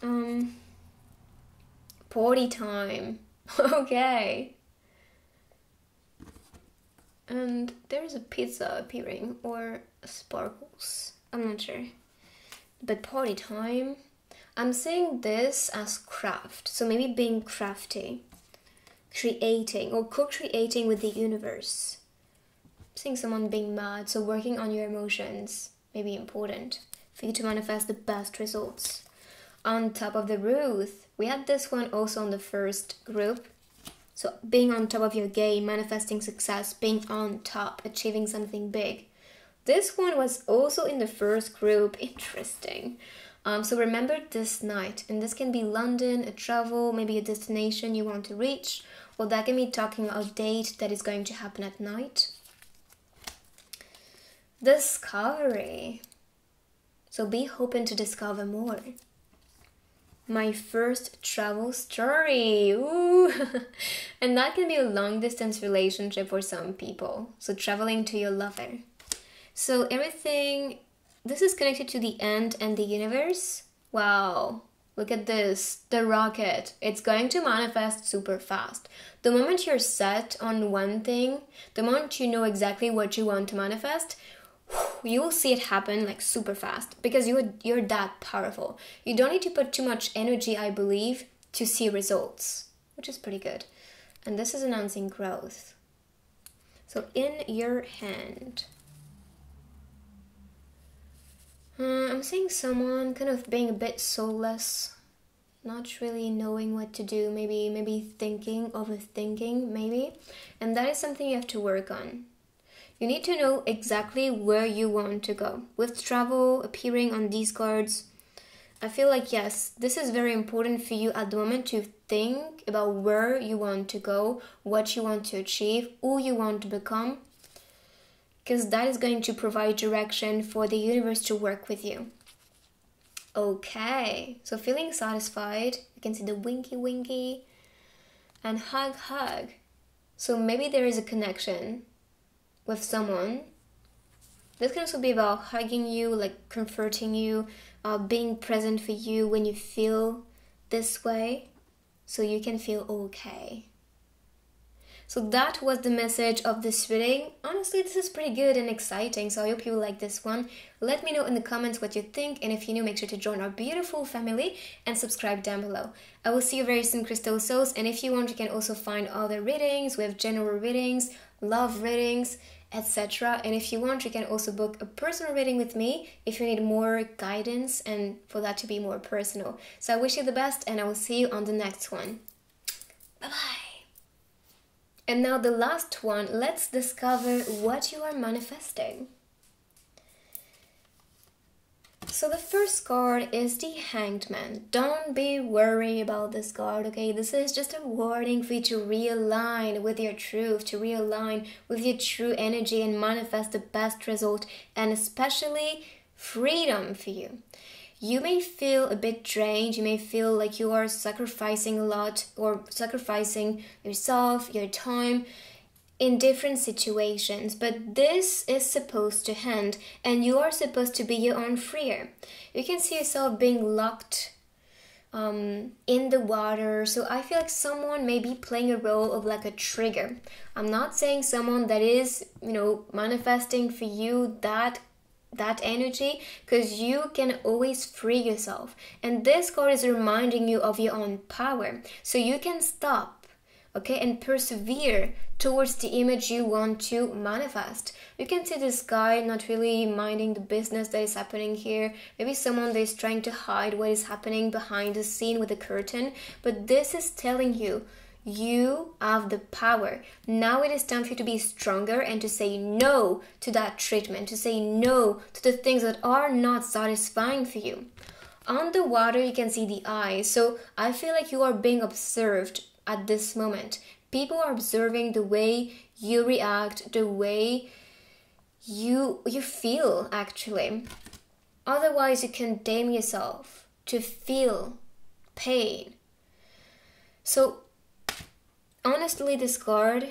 Um, party time. okay. and there's a pizza appearing or sparkles. I'm not sure. But party time. I'm seeing this as craft. So maybe being crafty, creating or co-creating with the universe. seeing someone being mad, so working on your emotions may be important for you to manifest the best results. On top of the roof, we had this one also on the first group so, being on top of your game, manifesting success, being on top, achieving something big. This one was also in the first group. Interesting. Um, so, remember this night, and this can be London, a travel, maybe a destination you want to reach, or that can be talking about a date that is going to happen at night. Discovery. So, be hoping to discover more my first travel story. Ooh. and that can be a long distance relationship for some people. So, traveling to your lover. So, everything, this is connected to the end and the universe. Wow. Look at this, the rocket. It's going to manifest super fast. The moment you're set on one thing, the moment you know exactly what you want to manifest, you will see it happen like super fast because you you're that powerful. You don't need to put too much energy, I believe, to see results, which is pretty good. And this is announcing growth. So in your hand, uh, I'm seeing someone kind of being a bit soulless, not really knowing what to do. Maybe maybe thinking, overthinking, maybe, and that is something you have to work on you need to know exactly where you want to go. With travel appearing on these cards, I feel like yes, this is very important for you at the moment to think about where you want to go, what you want to achieve, who you want to become, because that is going to provide direction for the universe to work with you. Okay, so feeling satisfied, you can see the winky winky and hug hug. So maybe there is a connection with someone. This can also be about hugging you, like comforting you, uh, being present for you when you feel this way, so you can feel okay. So that was the message of this reading. Honestly, this is pretty good and exciting, so I hope you like this one. Let me know in the comments what you think, and if you're new, make sure to join our beautiful family and subscribe down below. I will see you very soon, Crystal Souls, and if you want, you can also find other readings. We have general readings, love readings, etc. And if you want, you can also book a personal reading with me if you need more guidance and for that to be more personal. So I wish you the best, and I will see you on the next one. Bye bye. And now, the last one, let's discover what you are manifesting. So, the first card is the Hanged Man. Don't be worried about this card, okay? This is just a warning for you to realign with your truth, to realign with your true energy and manifest the best result, and especially freedom for you you may feel a bit drained, you may feel like you are sacrificing a lot or sacrificing yourself, your time in different situations, but this is supposed to end and you are supposed to be your own freer. You can see yourself being locked um, in the water. So I feel like someone may be playing a role of like a trigger. I'm not saying someone that is, you know, manifesting for you that that energy because you can always free yourself. And this card is reminding you of your own power. So you can stop, okay, and persevere towards the image you want to manifest. You can see this guy not really minding the business that is happening here. Maybe someone that is trying to hide what is happening behind the scene with a curtain. But this is telling you you have the power. Now it is time for you to be stronger and to say no to that treatment, to say no to the things that are not satisfying for you. On the water, you can see the eyes. So I feel like you are being observed at this moment. People are observing the way you react, the way you you feel actually. Otherwise, you condemn yourself to feel pain. So honestly, this card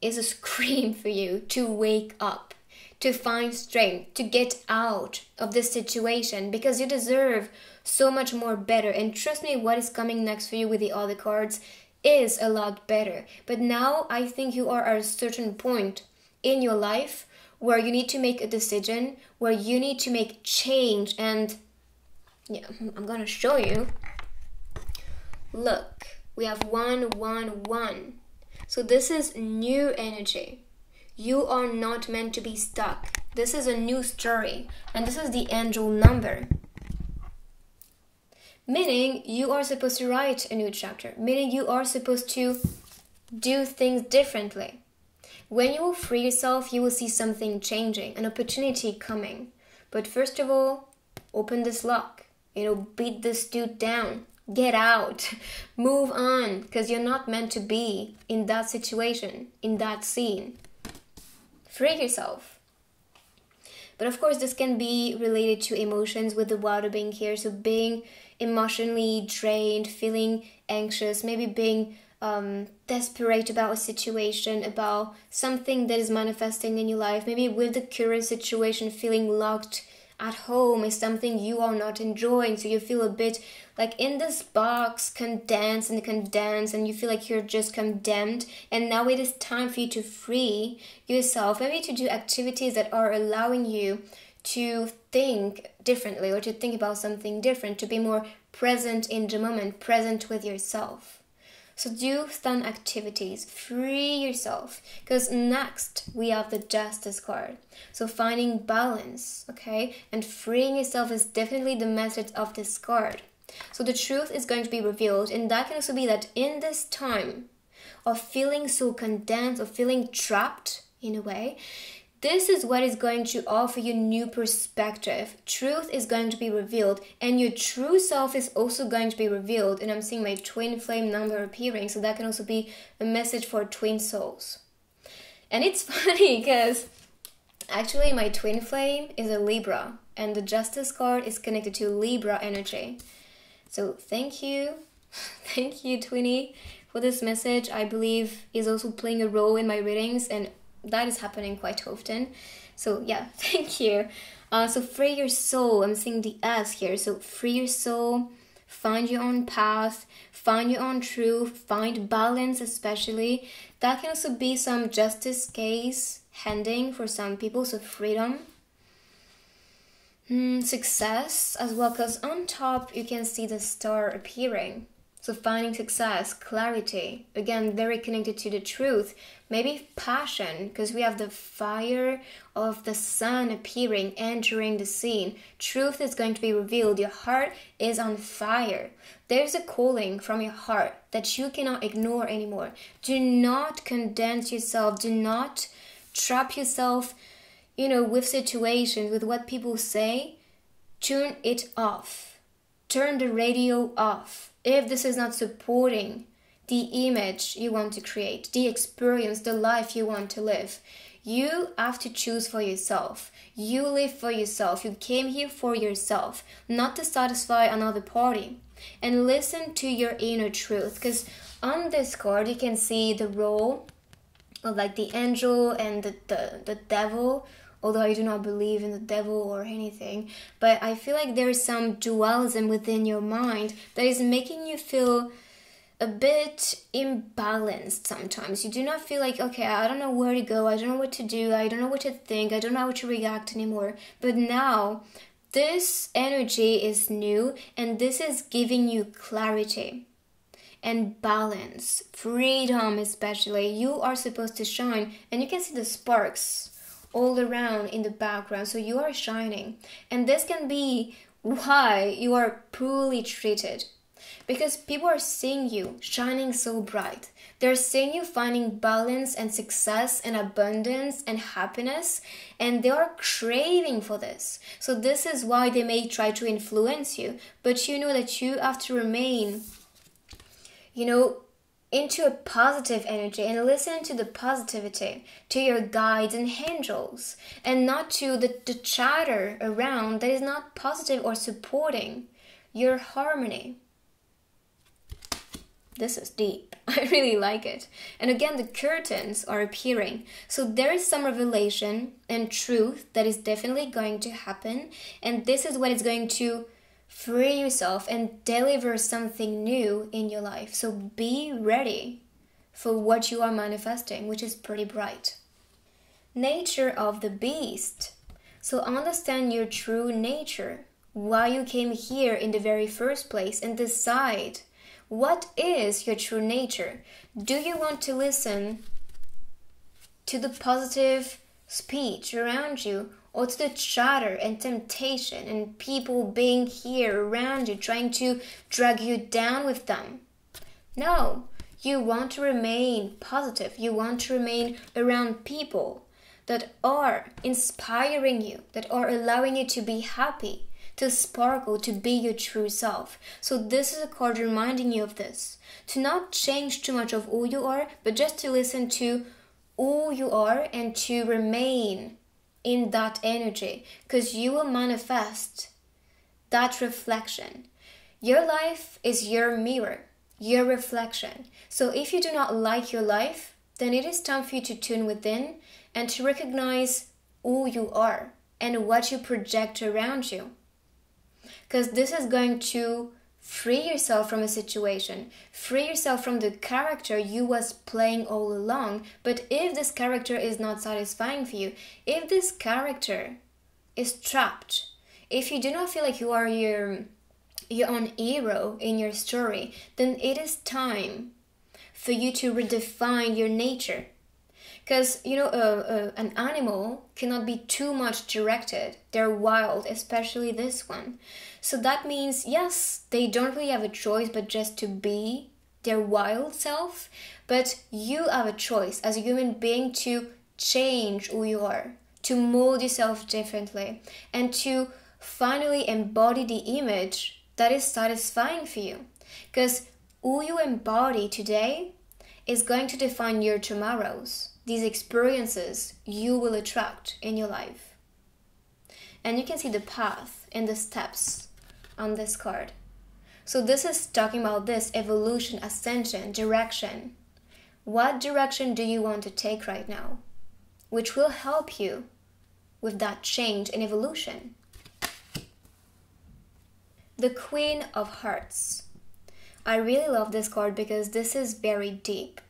is a scream for you to wake up, to find strength, to get out of this situation because you deserve so much more better. And trust me, what is coming next for you with the other cards is a lot better. But now I think you are at a certain point in your life where you need to make a decision, where you need to make change. And yeah, I'm gonna show you. Look, we have one, one, one. So this is new energy. You are not meant to be stuck. This is a new story, and this is the angel number. Meaning, you are supposed to write a new chapter, meaning, you are supposed to do things differently. When you will free yourself, you will see something changing, an opportunity coming. But first of all, open this lock. You know, beat this dude down. Get out. Move on, because you're not meant to be in that situation, in that scene. Free yourself. But of course, this can be related to emotions with the water being here. So, being emotionally drained, feeling anxious, maybe being um, desperate about a situation, about something that is manifesting in your life, maybe with the current situation, feeling locked at home is something you are not enjoying. So you feel a bit like in this box, condensed and condensed, and you feel like you're just condemned. And now it is time for you to free yourself, maybe to do activities that are allowing you to think differently or to think about something different, to be more present in the moment, present with yourself. So do fun activities, free yourself. Because next we have the justice card. So finding balance, okay? And freeing yourself is definitely the message of this card. So the truth is going to be revealed, and that can also be that in this time of feeling so condensed, or feeling trapped in a way, this is what is going to offer you new perspective. Truth is going to be revealed, and your true self is also going to be revealed. And I'm seeing my twin flame number appearing, so that can also be a message for twin souls. And it's funny because actually, my twin flame is a Libra, and the Justice card is connected to Libra energy. So, thank you, thank you, Twinny, for this message. I believe is also playing a role in my readings and that is happening quite often. So yeah, thank you. Uh, so free your soul. I'm seeing the S here. So free your soul, find your own path, find your own truth, find balance, especially. That can also be some justice case handing for some people. So freedom. Mm, success as well, because on top you can see the star appearing. So, finding success, clarity, again, very connected to the truth. Maybe passion, because we have the fire of the sun appearing, entering the scene. Truth is going to be revealed. Your heart is on fire. There's a calling from your heart that you cannot ignore anymore. Do not condense yourself. Do not trap yourself, you know, with situations, with what people say. Tune it off. Turn the radio off if this is not supporting the image you want to create, the experience, the life you want to live, you have to choose for yourself. You live for yourself. You came here for yourself, not to satisfy another party. And listen to your inner truth because on this card you can see the role of like the angel and the, the, the devil although I do not believe in the devil or anything, but I feel like there is some dualism within your mind that is making you feel a bit imbalanced sometimes. You do not feel like, okay, I don't know where to go, I don't know what to do, I don't know what to think, I don't know how to react anymore. But now, this energy is new and this is giving you clarity and balance, freedom, especially. You are supposed to shine, and you can see the sparks all around in the background so you are shining. And this can be why you are poorly treated. Because people are seeing you shining so bright. They're seeing you finding balance and success and abundance and happiness and they are craving for this. So this is why they may try to influence you but you know that you have to remain you know into a positive energy and listen to the positivity, to your guides and angels, and not to the, the chatter around that is not positive or supporting your harmony. This is deep. I really like it. And again, the curtains are appearing. So there is some revelation and truth that is definitely going to happen. And this is what is going to free yourself and deliver something new in your life. So be ready for what you are manifesting, which is pretty bright. nature of the beast. So understand your true nature, why you came here in the very first place, and decide what is your true nature. Do you want to listen to the positive speech around you or to the chatter and temptation and people being here around you trying to drag you down with them? No, you want to remain positive. You want to remain around people that are inspiring you, that are allowing you to be happy, to sparkle, to be your true self. So, this is a card reminding you of this to not change too much of who you are, but just to listen to who you are and to remain in that energy because you will manifest that reflection. Your life is your mirror, your reflection. So if you do not like your life, then it is time for you to tune within and to recognize who you are and what you project around you. Because this is going to free yourself from a situation. Free yourself from the character you was playing all along. But if this character is not satisfying for you if this character is trapped if you do not feel like you are your your own hero in your story then it is time for you to redefine your nature. Because you know uh, uh, an animal cannot be too much directed. They're wild especially this one so that means yes they don't really have a choice but just to be their wild self but you have a choice as a human being to change who you are to mold yourself differently and to finally embody the image that is satisfying for you because who you embody today is going to define your tomorrows these experiences you will attract in your life. And you can see the path and the steps on this card. So, this is talking about this evolution, ascension, direction. What direction do you want to take right now? Which will help you with that change and evolution. The Queen of Hearts. I really love this card because this is very deep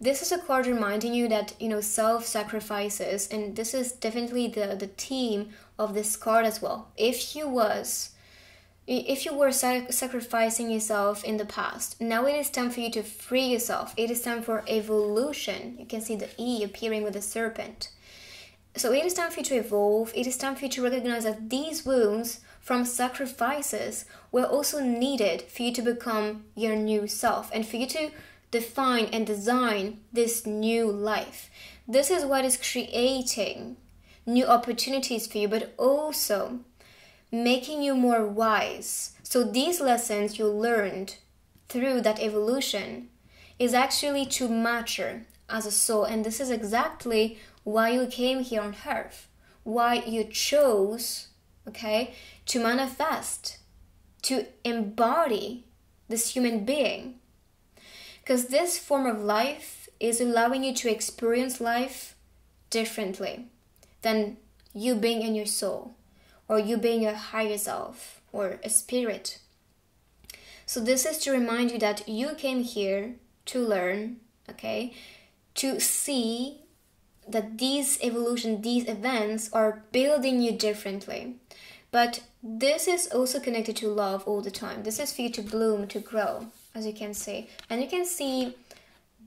this is a card reminding you that you know self-sacrifices and this is definitely the the theme of this card as well if you was if you were sac- sacrificing yourself in the past now it is time for you to free yourself. It is time for evolution. You can see the e appearing with the serpent. So it is time for you to evolve. It is time for you to recognize that these wounds from sacrifices were also needed for you to become your new self and for you to define and design this new life. This is what is creating new opportunities for you, but also making you more wise. So, these lessons you learned through that evolution is actually to mature as a soul, and this is exactly why you came here on earth, why you chose, okay, to manifest, to embody this human being. Because this form of life is allowing you to experience life differently than you being in your soul or you being a higher self or a spirit. So, this is to remind you that you came here to learn, okay, to see that these evolution, these events are building you differently. But this is also connected to love all the time. This is for you to bloom, to grow as you can see and you can see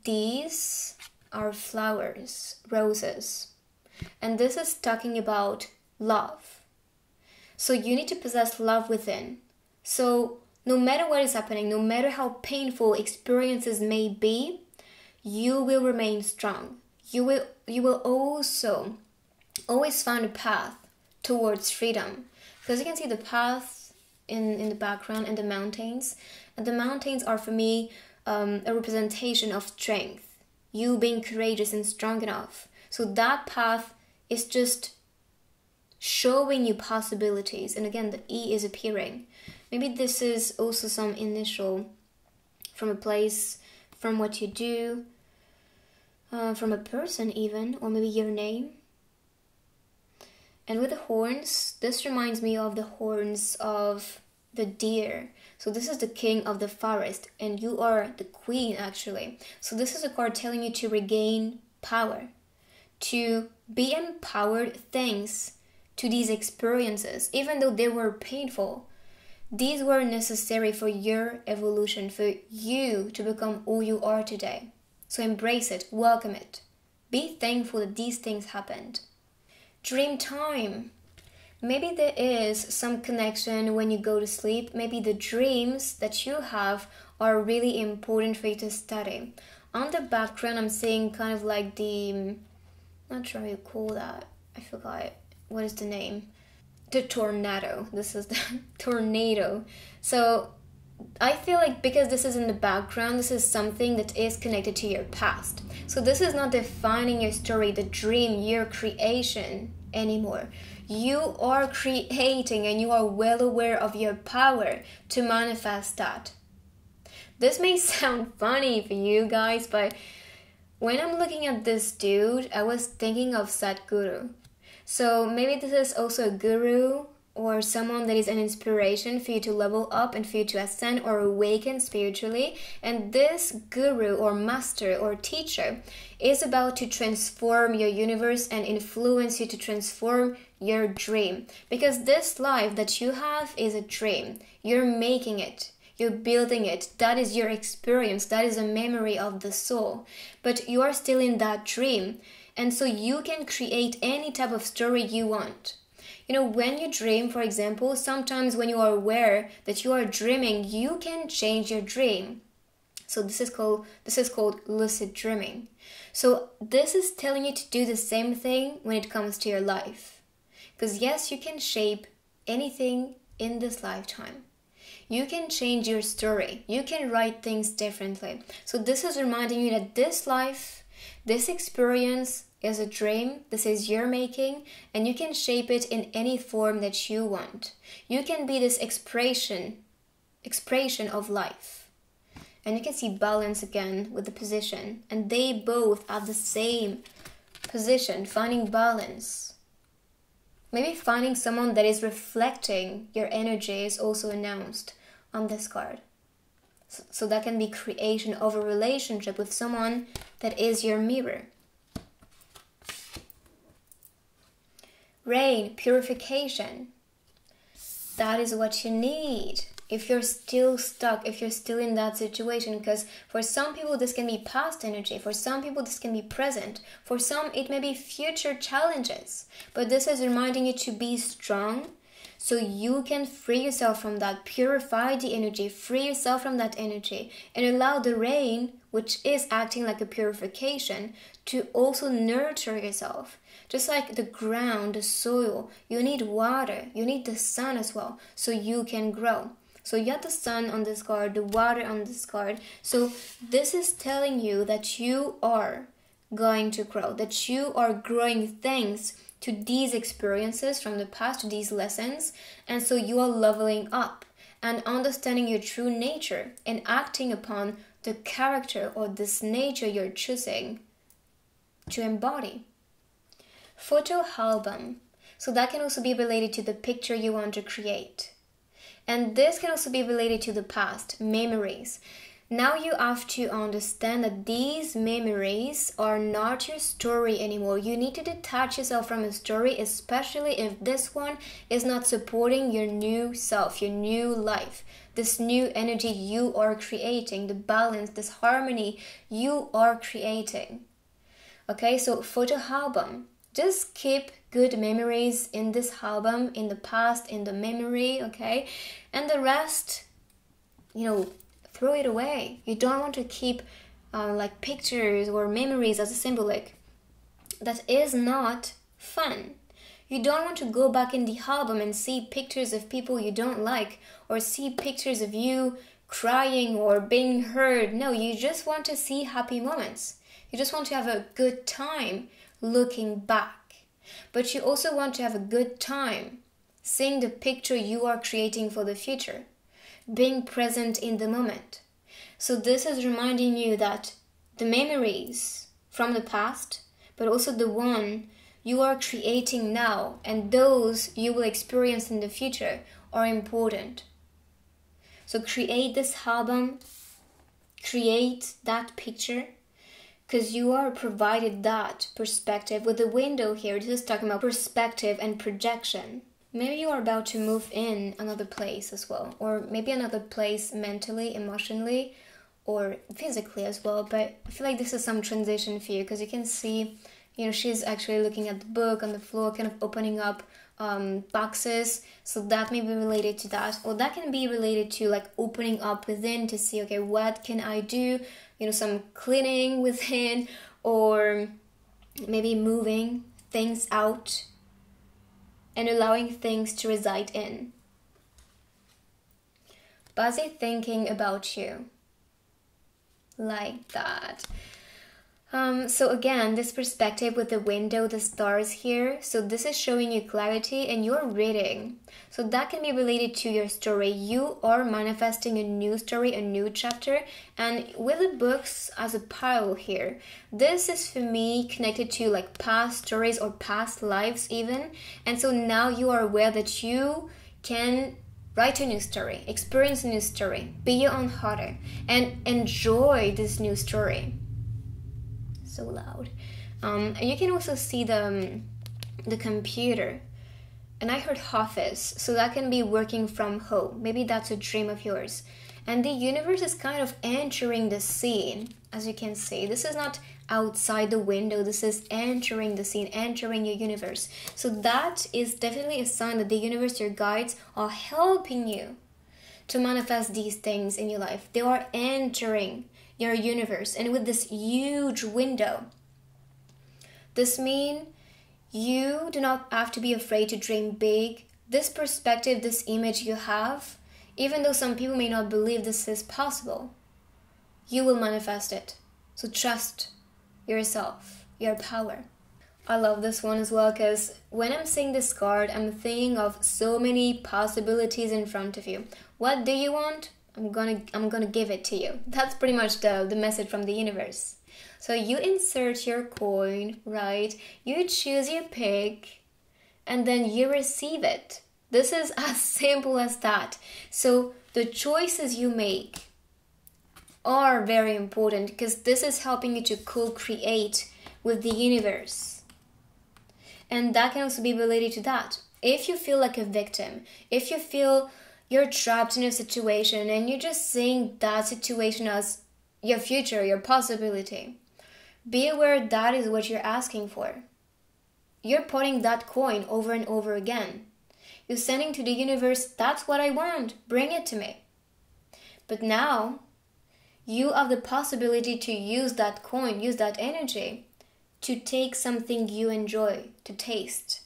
these are flowers roses and this is talking about love so you need to possess love within. So no matter what is happening no matter how painful experiences may be you will remain strong. You will you will also always find a path towards freedom. Because you can see the path in in the background and the mountains. And the mountains are for me um, a representation of strength, you being courageous and strong enough. So that path is just showing you possibilities. And again, the E is appearing. Maybe this is also some initial from a place, from what you do, uh, from a person, even, or maybe your name. And with the horns, this reminds me of the horns of the deer. So this is the king of the forest, and you are the queen actually. So this is a card telling you to regain power, to be empowered thanks to these experiences, even though they were painful. These were necessary for your evolution, for you to become who you are today. So embrace it, welcome it. Be thankful that these things happened. Dream time. Maybe there is some connection when you go to sleep. Maybe the dreams that you have are really important for you to study. On the background, I'm seeing kind of like the, not sure how you call that. I forgot what is the name. The tornado. This is the tornado. So I feel like because this is in the background, this is something that is connected to your past. So this is not defining your story, the dream, your creation anymore. You are creating and you are well aware of your power to manifest that. This may sound funny for you guys, but when I'm looking at this dude, I was thinking of Sadhguru. So maybe this is also a guru or someone that is an inspiration for you to level up and for you to ascend or awaken spiritually. And this guru or master or teacher is about to transform your universe and influence you to transform your dream. Because this life that you have is a dream. You're making it. You're building it. That is your experience. That is a memory of the soul. But you are still in that dream. And so you can create any type of story you want. You know, when you dream, for example, sometimes when you are aware that you are dreaming, you can change your dream. So this is called this is called lucid dreaming. So this is telling you to do the same thing when it comes to your life. Because yes, you can shape anything in this lifetime. You can change your story. You can write things differently. So this is reminding you that this life, this experience is a dream. This is your making and you can shape it in any form that you want. You can be this expression expression of life. And you can see balance again with the position and they both have the same position, finding balance. Maybe finding someone that is reflecting your energy is also announced on this card. So that can be creation of a relationship with someone that is your mirror. Rain, purification. That is what you need if you're still stuck, if you're still in that situation. Because for some people, this can be past energy. For some people, this can be present. For some, it may be future challenges. But this is reminding you to be strong so you can free yourself from that, purify the energy, free yourself from that energy, and allow the rain, which is acting like a purification, to also nurture yourself. Just like the ground, the soil, you need water, you need the sun as well, so you can grow. So you have the sun on this card, the water on this card. So this is telling you that you are going to grow, that you are growing things to these experiences from the past, to these lessons, and so you are leveling up and understanding your true nature and acting upon the character or this nature you're choosing to embody. Photo album. So that can also be related to the picture you want to create. And this can also be related to the past, memories. Now you have to understand that these memories are not your story anymore. You need to detach yourself from a story, especially if this one is not supporting your new self, your new life, this new energy you are creating, the balance, this harmony you are creating. Okay, so photo album. Just keep good memories in this album, in the past, in the memory, okay? And the rest, you know, throw it away. You don't want to keep uh, like pictures or memories as a symbolic. That is not fun. You don't want to go back in the album and see pictures of people you don't like or see pictures of you crying or being hurt. No, you just want to see happy moments. You just want to have a good time looking back. But you also want to have a good time seeing the picture you are creating for the future being present in the moment. So, this is reminding you that the memories from the past, but also the one you are creating now and those you will experience in the future are important. So, create this album, create that picture, because you are provided that perspective with the window here. This is talking about perspective and projection. Maybe you are about to move in another place as well, or maybe another place mentally, emotionally, or physically as well. But I feel like this is some transition for you because you can see, you know, she's actually looking at the book on the floor, kind of opening up um, boxes. So that may be related to that, or that can be related to like opening up within to see, okay, what can I do? You know, some cleaning within, or maybe moving things out and allowing things to reside in. Buzzy thinking about you like that. Um, so again, this perspective with the window, the stars here, so this is showing you clarity and you're reading. So that can be related to your story. You are manifesting a new story, a new chapter, and with the books as a pile here, this is for me connected to like past stories or past lives even. And so now you are aware that you can write a new story, experience a new story, be your own author, and enjoy this new story so loud. Um, and you can also see the um, the computer. And I heard office, so that can be working from home. Maybe that's a dream of yours. And the universe is kind of entering the scene, as you can see. This is not outside the window, this is entering the scene, entering your universe. So that is definitely a sign that the universe, your guides, are helping you to manifest these things in your life. They are entering your universe and with this huge window. This means you do not have to be afraid to dream big. This perspective, this image you have, even though some people may not believe this is possible, you will manifest it. So trust yourself, your power. I love this one as well because when I'm seeing this card, I'm thinking of so many possibilities in front of you. What do you want? I'm gonna I'm gonna give it to you. That's pretty much the, the message from the universe. So you insert your coin, right? You choose your pick and then you receive it. This is as simple as that. So the choices you make are very important because this is helping you to co-create with the universe. And that can also be related to that. If you feel like a victim, if you feel you're trapped in a situation and you're just seeing that situation as your future, your possibility. Be aware that is what you're asking for. You're putting that coin over and over again. You're sending to the universe, that's what I want, bring it to me. But now, you have the possibility to use that coin, use that energy to take something you enjoy, to taste.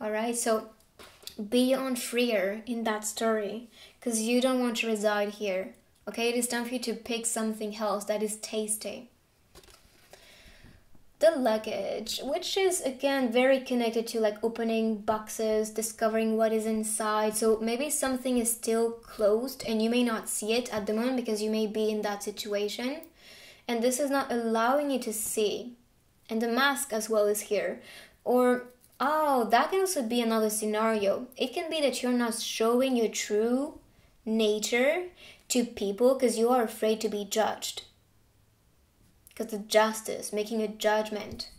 Alright, so be on freer in that story because you don't want to reside here. Okay, it is time for you to pick something else that is tasty. The luggage, which is again very connected to like opening boxes, discovering what is inside. So maybe something is still closed and you may not see it at the moment because you may be in that situation. And this is not allowing you to see. And the mask as well is here. Or Oh, that can also be another scenario. It can be that you're not showing your true nature to people because you are afraid to be judged. Because of justice, making a judgment.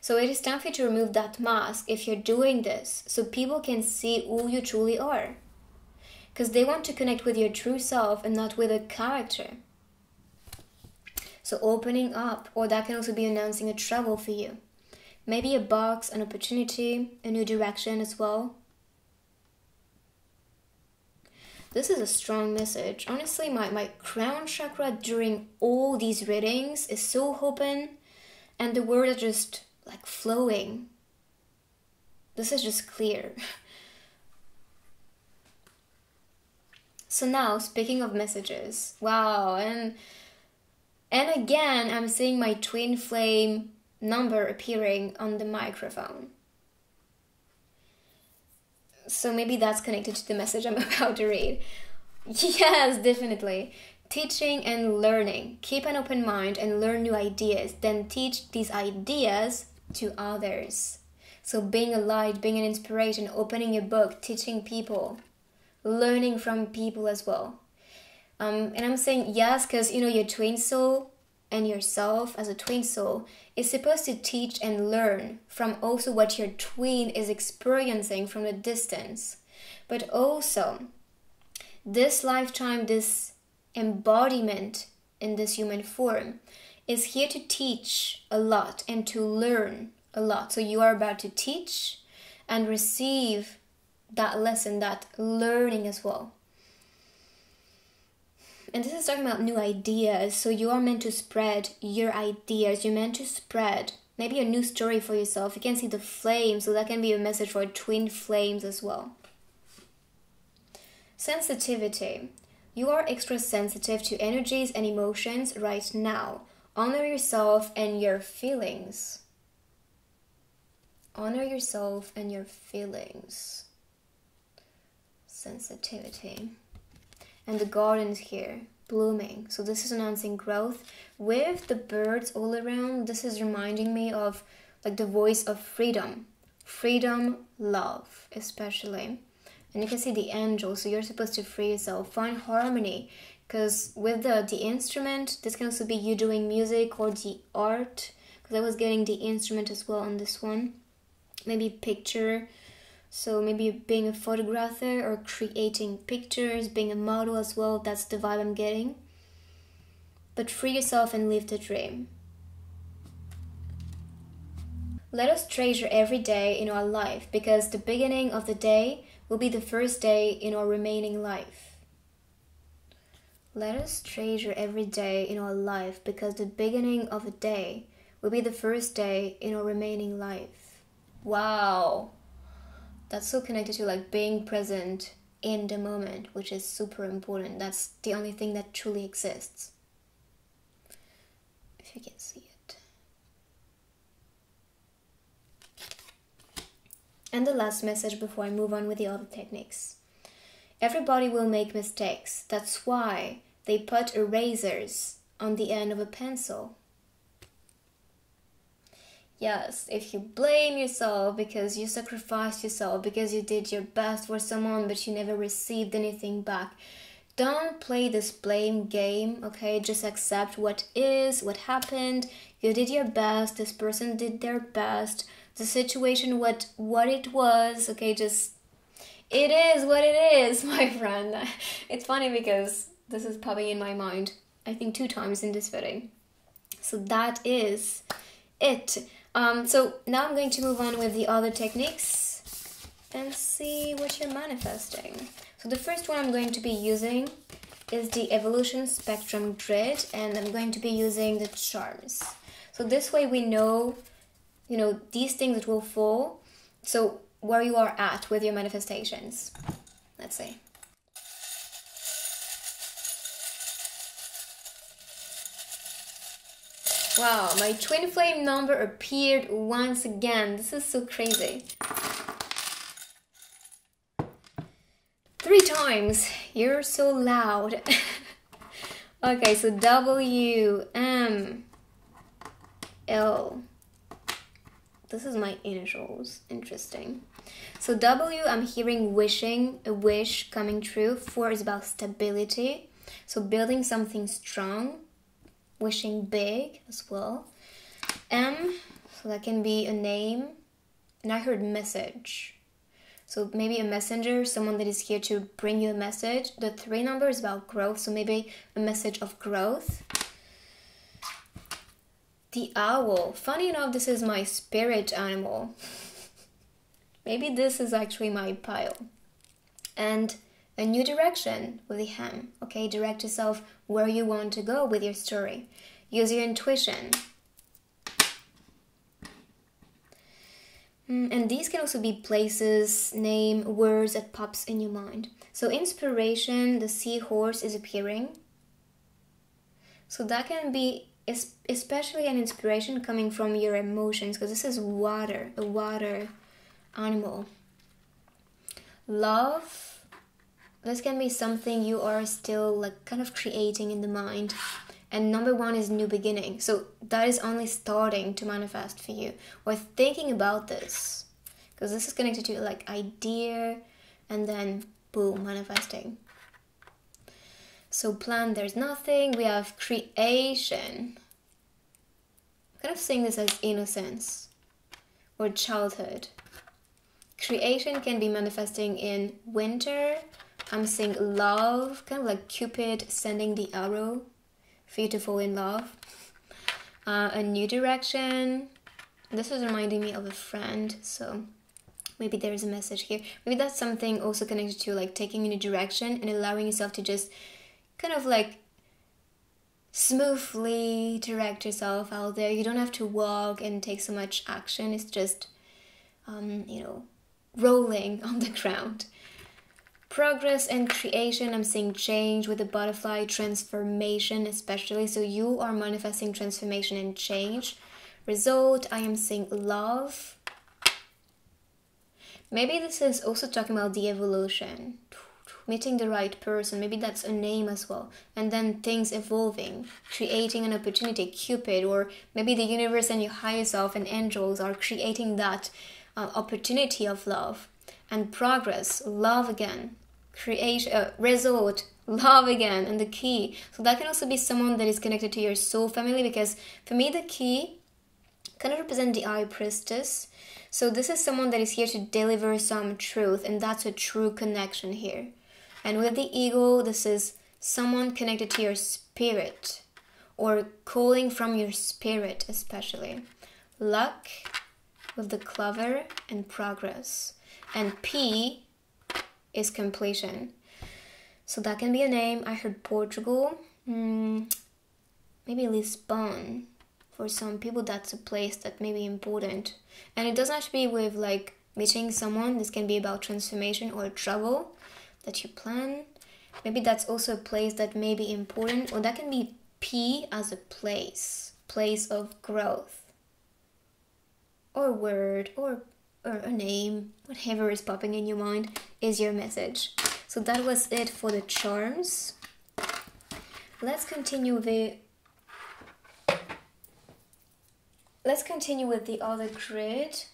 So it is time for you to remove that mask if you're doing this so people can see who you truly are. Because they want to connect with your true self and not with a character. So opening up, or that can also be announcing a trouble for you maybe a box, an opportunity, a new direction as well. This is a strong message. Honestly, my, my crown chakra during all these readings is so open and the words are just like flowing. This is just clear. so now, speaking of messages, wow, and and again, I'm seeing my twin flame number appearing on the microphone. So maybe that's connected to the message I'm about to read. Yes, definitely. Teaching and learning. Keep an open mind and learn new ideas, then teach these ideas to others. So, being a light, being an inspiration, opening a book, teaching people, learning from people as well. Um, and I'm saying yes because you know your twin soul and yourself as a twin soul is supposed to teach and learn from also what your twin is experiencing from a distance. But also, this lifetime, this embodiment in this human form is here to teach a lot and to learn a lot. So you are about to teach and receive that lesson, that learning as well. And this is talking about new ideas. So you are meant to spread your ideas. You're meant to spread maybe a new story for yourself. You can see the flame, so that can be a message for twin flames as well. Sensitivity. You are extra sensitive to energies and emotions right now. Honor yourself and your feelings. Honor yourself and your feelings. Sensitivity. And the gardens here blooming. So this is announcing growth with the birds all around. This is reminding me of like the voice of freedom. Freedom, love, especially. And you can see the angel, so you're supposed to free yourself, find harmony. Because with the, the instrument, this can also be you doing music or the art. Because I was getting the instrument as well on this one. Maybe picture. So maybe being a photographer or creating pictures, being a model as well. That's the vibe I'm getting. But free yourself and live the dream. Let us treasure every day in our life because the beginning of the day will be the first day in our remaining life. Let us treasure every day in our life because the beginning of a day will be the first day in our remaining life. Wow! That's so connected to like being present in the moment, which is super important. That's the only thing that truly exists. If you can see it. And the last message before I move on with the other techniques. Everybody will make mistakes. That's why they put erasers on the end of a pencil. Yes, if you blame yourself because you sacrificed yourself, because you did your best for someone but you never received anything back, don't play this blame game, okay? Just accept what is, what happened. You did your best, this person did their best. The situation what what it was okay? Just it is what it is my friend. It's funny because this is popping in my mind i think two times in this video so that is it um, so now i'm going to move on with the other techniques and see what you're manifesting so the first one i'm going to be using is the evolution spectrum grid and i'm going to be using the charms so this way we know you know, these things that will fall. So where you are at with your manifestations. Let's see. Wow, my twin flame number appeared once again. This is so crazy. Three times. You're so loud. okay, so W M L this is my initials. Interesting. So W, I'm hearing wishing, a wish coming true. Four is about stability. So building something strong, wishing big as well. M, so that can be a name. And I heard message. So maybe a messenger, someone that is here to bring you a message. The three number is about growth, so maybe a message of growth. The owl. Funny enough, this is my spirit animal. Maybe this is actually my pile. And a new direction with the ham. Okay, direct yourself where you want to go with your story. Use your intuition. Mm, and these can also be places, name, words that pops in your mind. So inspiration, the seahorse is appearing. So that can be especially an inspiration coming from your emotions because this is water, a water animal. Love, this can be something you are still like kind of creating in the mind. And number one is new beginning. So that is only starting to manifest for you or thinking about this because this is connected to like idea and then boom, manifesting. So plan, there's nothing. We have creation. kind of seeing this as innocence or childhood. Creation can be manifesting in winter. I'm seeing love, kind of like Cupid sending the arrow for you to fall in love. Uh, a new direction. This is reminding me of a friend, so maybe there's a message here. Maybe that's something also connected to like taking a new direction and allowing yourself to just kind of like smoothly direct yourself out there. You don't have to walk and take so much action. It's just, um, you know, rolling on the ground. Progress and creation, I'm seeing change with the butterfly, transformation especially. So you are manifesting transformation and change. Result, I am seeing love. Maybe this is also talking about the evolution meeting the right person, maybe that's a name as well, and then things evolving, creating an opportunity, Cupid, or maybe the universe and your higher self and angels are creating that uh, opportunity of love and progress, love again, create a result, love again, and the key. So that can also be someone that is connected to your soul family because for me, the key kind of represent the high priestess. So this is someone that is here to deliver some truth, and that's a true connection here. And with the ego, this is someone connected to your spirit or calling from your spirit, especially. Luck with the clover and progress. And P is completion. So that can be a name. I heard Portugal, mm, maybe Lisbon. For some people, that's a place that may be important. And it doesn't have to be with like meeting someone, this can be about transformation or travel that you plan. Maybe that's also a place that may be important, or that can be P as a place, place of growth, or word, or or a name, whatever is popping in your mind is your message. So that was it for the charms. Let's continue the let's continue with the other grid.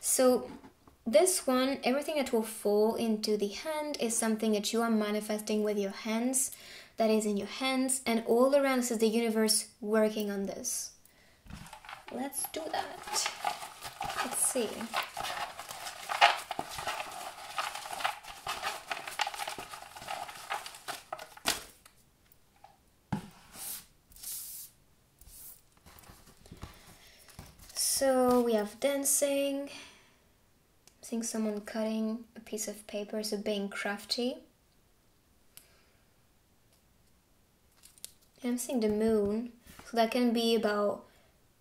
So this one, everything that will fall into the hand is something that you are manifesting with your hands, that is in your hands, and all around us is the universe working on this. Let's do that. Let's see. So we have dancing, I'm seeing someone cutting a piece of paper, so being crafty. I'm seeing the moon, so that can be about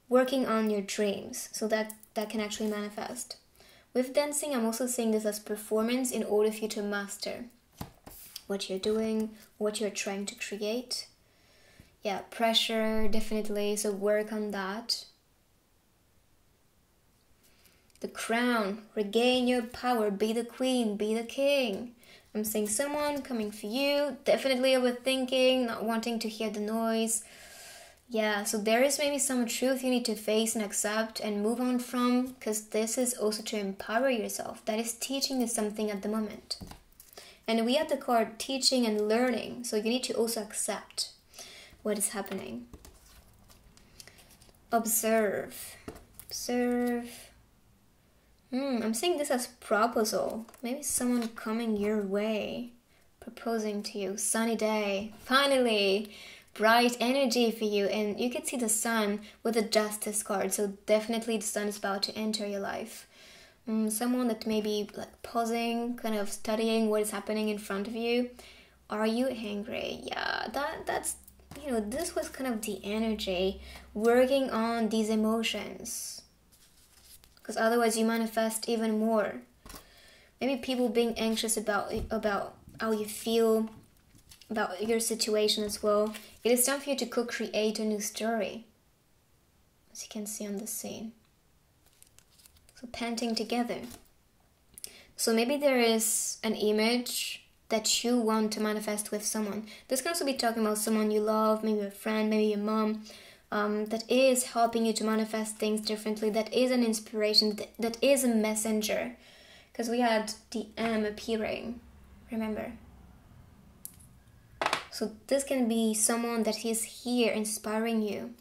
working on your dreams, so that that can actually manifest. With dancing, I'm also seeing this as performance in order for you to master what you're doing, what you're trying to create. Yeah, pressure, definitely, so work on that the crown, regain your power, be the queen, be the king. I'm seeing someone coming for you, definitely overthinking, not wanting to hear the noise. Yeah, so there is maybe some truth you need to face and accept and move on from because this is also to empower yourself. That is teaching you something at the moment. And we have the card teaching and learning, so you need to also accept what is happening. Observe. Observe Hmm, I'm seeing this as proposal. Maybe someone coming your way, proposing to you. Sunny day, finally, bright energy for you, and you can see the sun with the Justice card. So definitely, the sun is about to enter your life. Mm, someone that may be like pausing, kind of studying what is happening in front of you. Are you angry? Yeah, that that's you know this was kind of the energy working on these emotions because otherwise you manifest even more. Maybe people being anxious about about how you feel about your situation as well. It is time for you to co-create a new story, as you can see on the scene. So painting together. So maybe there is an image that you want to manifest with someone. This can also be talking about someone you love, maybe a friend, maybe your mom, um, that is helping you to manifest things differently, that is an inspiration, that, that is a messenger. Because we had the M appearing, remember? So this can be someone that is here inspiring you.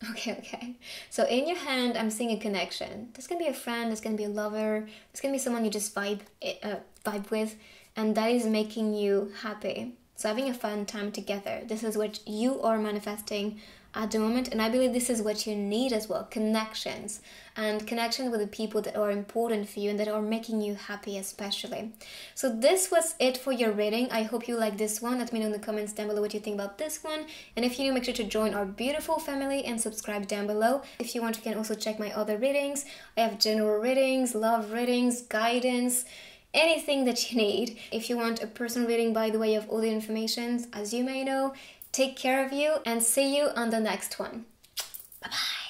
Okay, okay. So in your hand, I'm seeing a connection. This can be a friend. This can be a lover. This can be someone you just vibe uh, vibe with, and that is making you happy. So having a fun time together. This is what you are manifesting at the moment and i believe this is what you need as well connections and connection with the people that are important for you and that are making you happy especially. So this was it for your reading. I hope you like this one. Let me know in the comments down below what you think about this one. And if you new make sure to join our beautiful family and subscribe down below. If you want you can also check my other readings. I have general readings love readings guidance anything that you need. If you want a personal reading by the way of all the information, as you may know, Take care of you and see you on the next one. Bye bye.